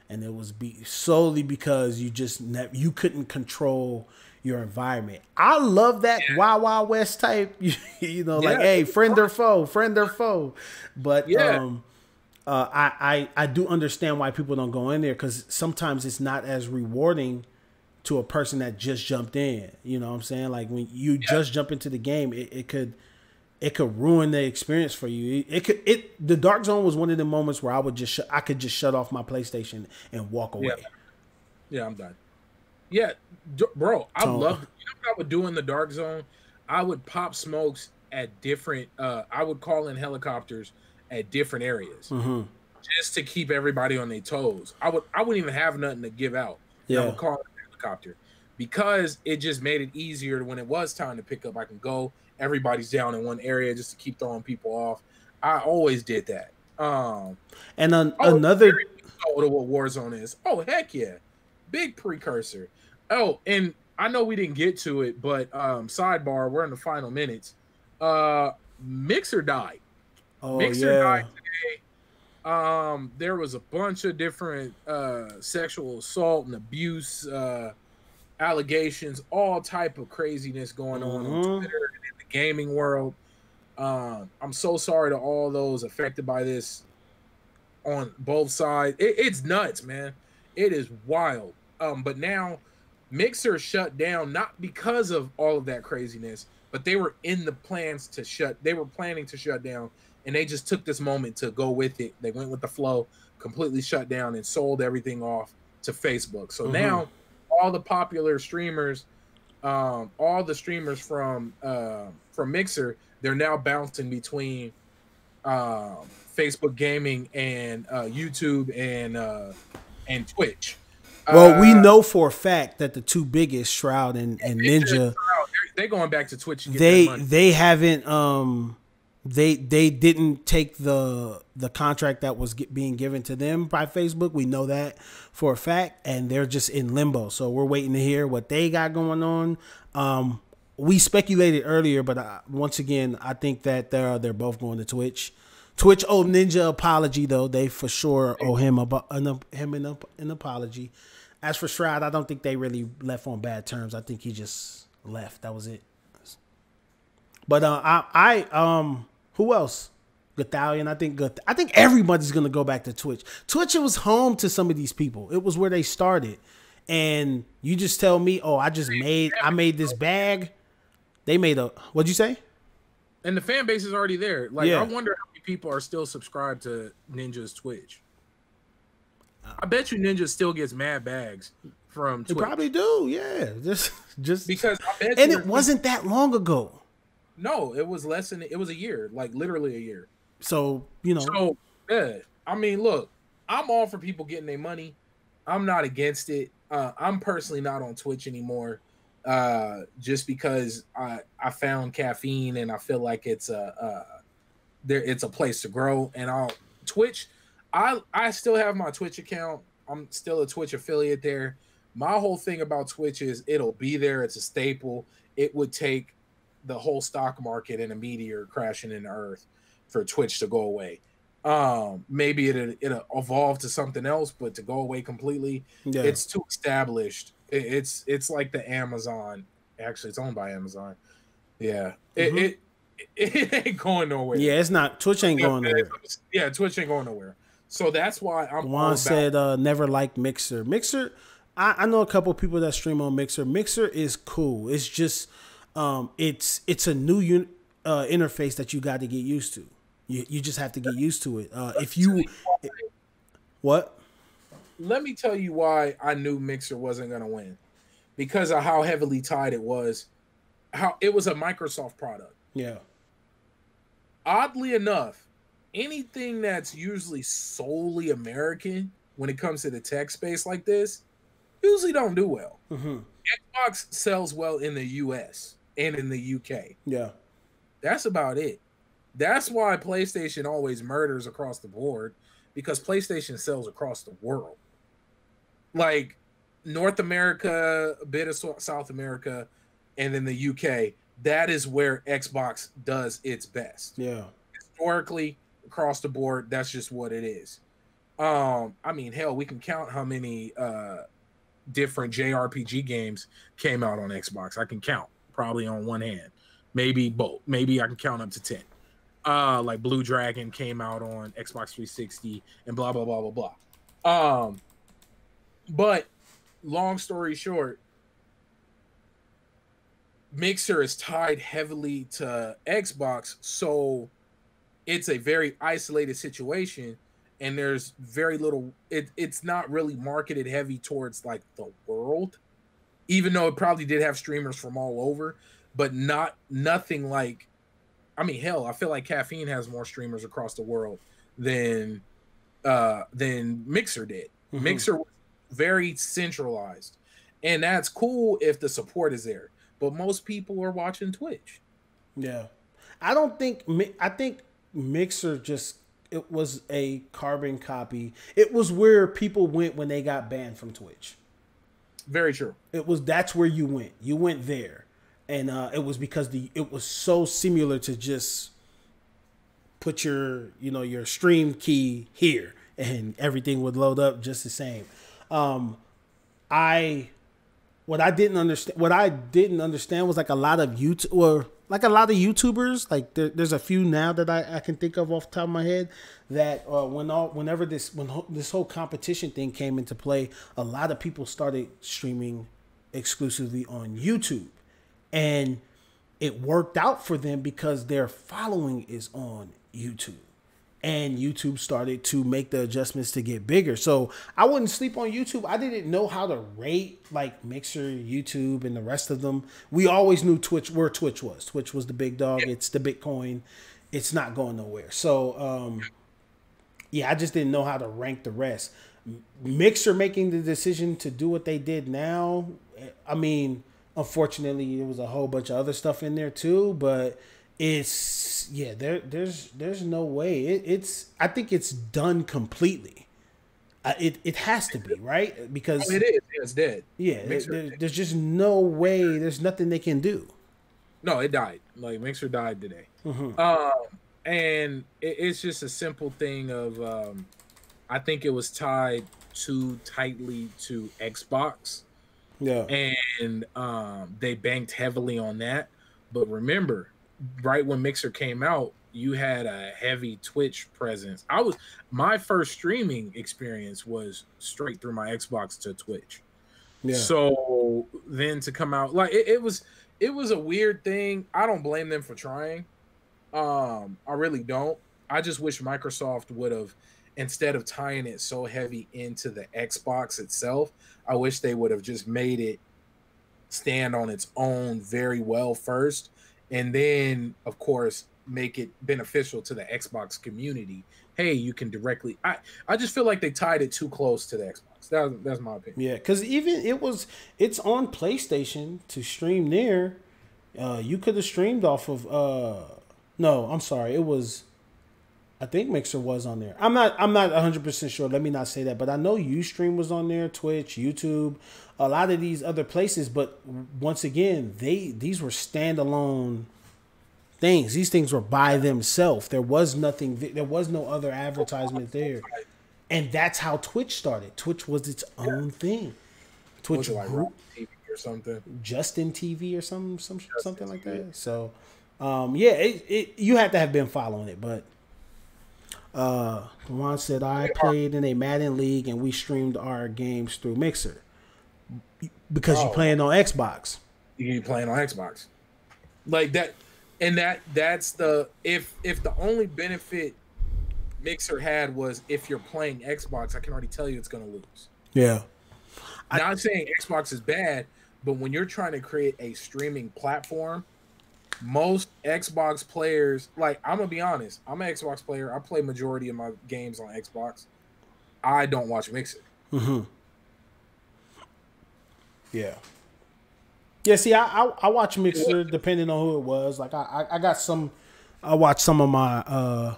and it was be solely because you just you couldn't control your environment. I love that Wild Wild West type, <laughs> you know, like hey, friend or foe, friend or foe, but Yeah. um. Uh, I, I I do understand why people don't go in there because sometimes it's not as rewarding to a person that just jumped in. You know what I'm saying? Like when you just jump into the game, it, it could it could ruin the experience for you. It, it could it the dark zone was one of the moments where I would just I could just shut off my PlayStation and walk away. Yeah. Yeah, I'm done. Yeah, d- bro, I love. You know what I would do in the dark zone? I would pop smokes at different. uh I would call in helicopters at different areas hmm just to keep everybody on their toes. I would. I wouldn't even have nothing to give out. I Yeah. would call in a helicopter because it just made it easier when it was time to pick up. I can go. Everybody's down in one area just to keep throwing people off. I always did that. Um, And an, Oh, another to what Warzone is. Oh heck yeah, big precursor. Oh, and I know we didn't get to it, but um, sidebar, we're in the final minutes. Uh, Mixer died. Oh Mixer yeah died today. Um, there was a bunch of different uh, sexual assault and abuse uh, allegations, all type of craziness going on Mhm. on Twitter and in the gaming world. Um, I'm so sorry to all those affected by this on both sides. It, it's nuts, man. It is wild. Um, but now Mixer shut down not because of all of that craziness, but they were in the plans to shut. They were planning to shut down, and they just took this moment to go with it. They went with the flow, completely shut down, and sold everything off to Facebook. So Mhm. now all the popular streamers, um, all the streamers from uh, from Mixer, they're now bouncing between um, Facebook Gaming and uh, YouTube and uh, and Twitch. well we Uh, know for a fact that the two biggest Shroud and, and Ninja they're, they're going back to Twitch. They they haven't um they they didn't take the the contract that was being given to them by Facebook. We know that for a fact, and they're just in limbo. So we're waiting to hear what they got going on. Um, we speculated earlier, but uh, once again, I think that they're they're both going to Twitch. Twitch owe Ninja apology though. They for sure owe him a, an, him an, an apology. As for Shroud, I don't think they really left on bad terms. I think he just left. That was it. But uh, I, I, um, who else? Gothalion. I think Goth- I think everybody's gonna go back to Twitch. Twitch it was home to some of these people. It was where they started. And you just tell me, oh, I just made I made this bag. They made a what'd you say? and the fan base is already there. Like Yeah. I wonder how many people are still subscribed to Ninja's Twitch. I bet you Ninja still gets mad bags from Twitch. They probably do, yeah. <laughs> Just just because I bet and it wasn't that long ago. No, it was less than it was a year, like literally a year. So, you know, So yeah, I mean, look, I'm all for people getting their money. I'm not against it. Uh, I'm personally not on Twitch anymore, uh, just because I I found caffeine and I feel like it's a uh, there it's a place to grow. And I'll Twitch. I I still have my Twitch account. I'm still a Twitch affiliate there. My whole thing about Twitch is it'll be there. It's a staple. It would take the whole stock market and a meteor crashing into Earth for Twitch to go away. Um, maybe it it'll evolve to something else, but to go away completely, yeah. it's too established. It, it's it's like the Amazon. Actually, it's owned by Amazon. Yeah, it, Mhm. it, <laughs> it ain't going nowhere. yeah, it's not Twitch ain't Yeah, going nowhere. Yeah, Twitch ain't going nowhere. So that's why I'm Juan said uh, never like Mixer. Mixer, I, I know a couple people that stream on Mixer. Mixer is cool. It's just um, it's it's a new un- uh, interface that you got to get used to. You you just have to get used to it. Uh, if you what? let me tell you why I knew Mixer wasn't gonna win. because of how heavily tied it was. How it was a Microsoft product. Yeah. Oddly enough, anything that's usually solely American when it comes to the tech space like this usually don't do well. Mm-hmm. Xbox sells well in the US and in the UK. Yeah. That's about it. That's why PlayStation always murders across the board because PlayStation sells across the world. Like North America, a bit of South America, and then the UK. That is where Xbox does its best. Yeah. Historically, across the board, that's just what it is. Um, I mean, hell, we can count how many uh different JRPG games came out on Xbox. I can count probably on one hand, maybe both. Maybe I can count up to 10. Uh, like Blue Dragon came out on Xbox 360 and blah, blah, blah, blah, blah. Um, but long story short, Mixer is tied heavily to Xbox, so it's a very isolated situation and there's very little it, it's not really marketed heavy towards like the world even though it probably did have streamers from all over but not nothing like i mean hell i feel like caffeine has more streamers across the world than uh than mixer did mm-hmm. mixer was very centralized and that's cool if the support is there but most people are watching twitch yeah i don't think i think mixer just it was a carbon copy. It was where people went when they got banned from Twitch. Very true. It was that's where you went. You went there, and uh, it was because the it was so similar to just put your you know your stream key here, and everything would load up just the same. Um, I what I didn't understand what I didn't understand was like a lot of YouTube or like a lot of YouTubers, like there, there's a few now that I, I can think of off the top of my head that uh, when all whenever this when ho- this whole competition thing came into play, a lot of people started streaming exclusively on YouTube, and it worked out for them because their following is on YouTube and YouTube started to make the adjustments to get bigger. So I wouldn't sleep on YouTube. I didn't know how to rate like Mixer, YouTube, and the rest of them. We always knew Twitch where Twitch was. Twitch was the big dog. It's the Bitcoin. It's not going nowhere. So um, yeah, I just didn't know how to rank the rest. Mixer making the decision to do what they did now. I mean, unfortunately, there was a whole bunch of other stuff in there too, but it's yeah there there's there's no way. It, it's i think it's done completely. Uh, it it has to be right? Because oh, it is. It's dead. Yeah there, there's just no way there's nothing they can do. No it died. Like mixer died today. Mm-hmm. um and it, it's just a simple thing of um i think it was tied too tightly to xbox. Yeah. And um they banked heavily on that. But remember right when Mixer came out, you had a heavy Twitch presence. I was my first streaming experience was straight through my Xbox to Twitch. Yeah. So then to come out like it, it was it was a weird thing. I don't blame them for trying. Um, I really don't. I just wish Microsoft would have instead of tying it so heavy into the Xbox itself, I wish they would have just made it stand on its own very well first and then of course make it beneficial to the Xbox community. Hey, you can directly. I I just feel like they tied it too close to the Xbox. That, that's my opinion. Yeah, because even it was it's on PlayStation to stream there. Uh, you could have streamed off of. Uh, no, I'm sorry. It was. I think Mixer was on there. I'm not. I'm not 100 percent sure. Let me not say that, but I know UStream was on there, Twitch, YouTube a lot of these other places. But once again, they these were standalone things. These things were by themselves. There was nothing. There was no other advertisement there, and that's how Twitch started. Twitch was its own thing. Twitch like group, TV or something, Justin TV or some some Justin something like TV. that. So, um, yeah, it, it you have to have been following it, but. Uh, Juan said I played in a Madden league and we streamed our games through Mixer because oh. you're playing on Xbox. You're playing on Xbox, like that, and that that's the if if the only benefit Mixer had was if you're playing Xbox, I can already tell you it's gonna lose. Yeah, not I, saying Xbox is bad, But when you're trying to create a streaming platform, most Xbox players, like I'm gonna be honest, I'm an Xbox player. I play majority of my games on Xbox. I don't watch Mixer. Mm-hmm. Yeah. Yeah, see, I, I, I watch Mixer depending on who it was. Like I, I, I got some I watch some of my uh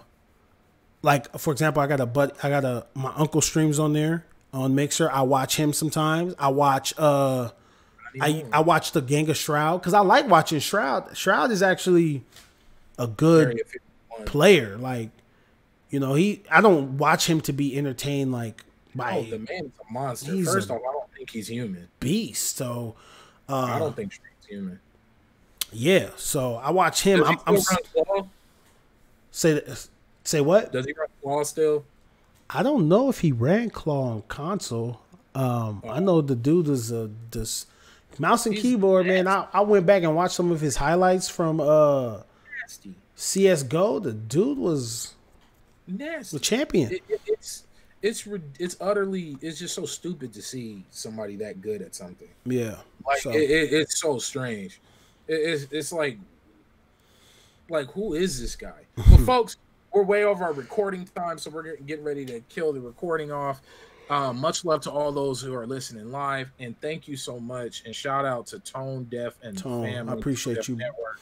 like for example, I got a but I got a my uncle streams on there on Mixer. I watch him sometimes. I watch uh I I watch the Gang of Shroud because I like watching Shroud. Shroud is actually a good player. Like, you know, he I don't watch him to be entertained like by oh, the man's a monster. First off, I don't think he's human. Beast. So uh, I don't think he's human. Yeah, so I watch him. Does I'm, I'm say say what? Does he run claw still? I don't know if he ran claw on console. Um, oh. I know the dude is a this mouse and He's keyboard nasty. man. I, I went back and watched some of his highlights from uh nasty. CS:GO. The dude was nasty. The champion. It, it, it's it's it's utterly it's just so stupid to see somebody that good at something. Yeah, like so. it, it's so strange. it's it's like like who is this guy? <laughs> Well, folks, we're way over our recording time, so we're getting ready to kill the recording off. Um, much love to all those who are listening live, and thank you so much. And shout out to Tone Deaf and Tone, Family. I appreciate you. Network.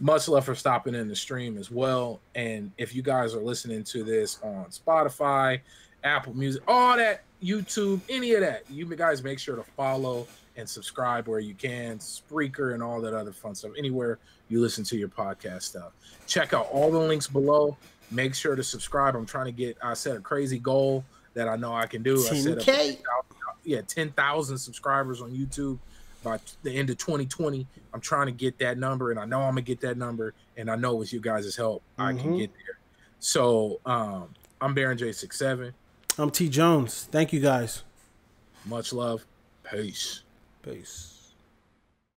Much love for stopping in the stream as well. And if you guys are listening to this on Spotify, Apple Music, all that, YouTube, any of that, you guys make sure to follow and subscribe where you can, Spreaker and all that other fun stuff. Anywhere you listen to your podcast stuff. Check out all the links below. Make sure to subscribe. I'm trying to get. I set a crazy goal that I know I can do. 10K? I set up, yeah, 10,000 subscribers on YouTube by the end of 2020. I'm trying to get that number, and I know I'm gonna get that number, and I know with you guys' help, mm-hmm. I can mm-hmm. get there. So um, I'm Baron J67. I'm T Jones. Thank you guys. Much love. Peace. Peace.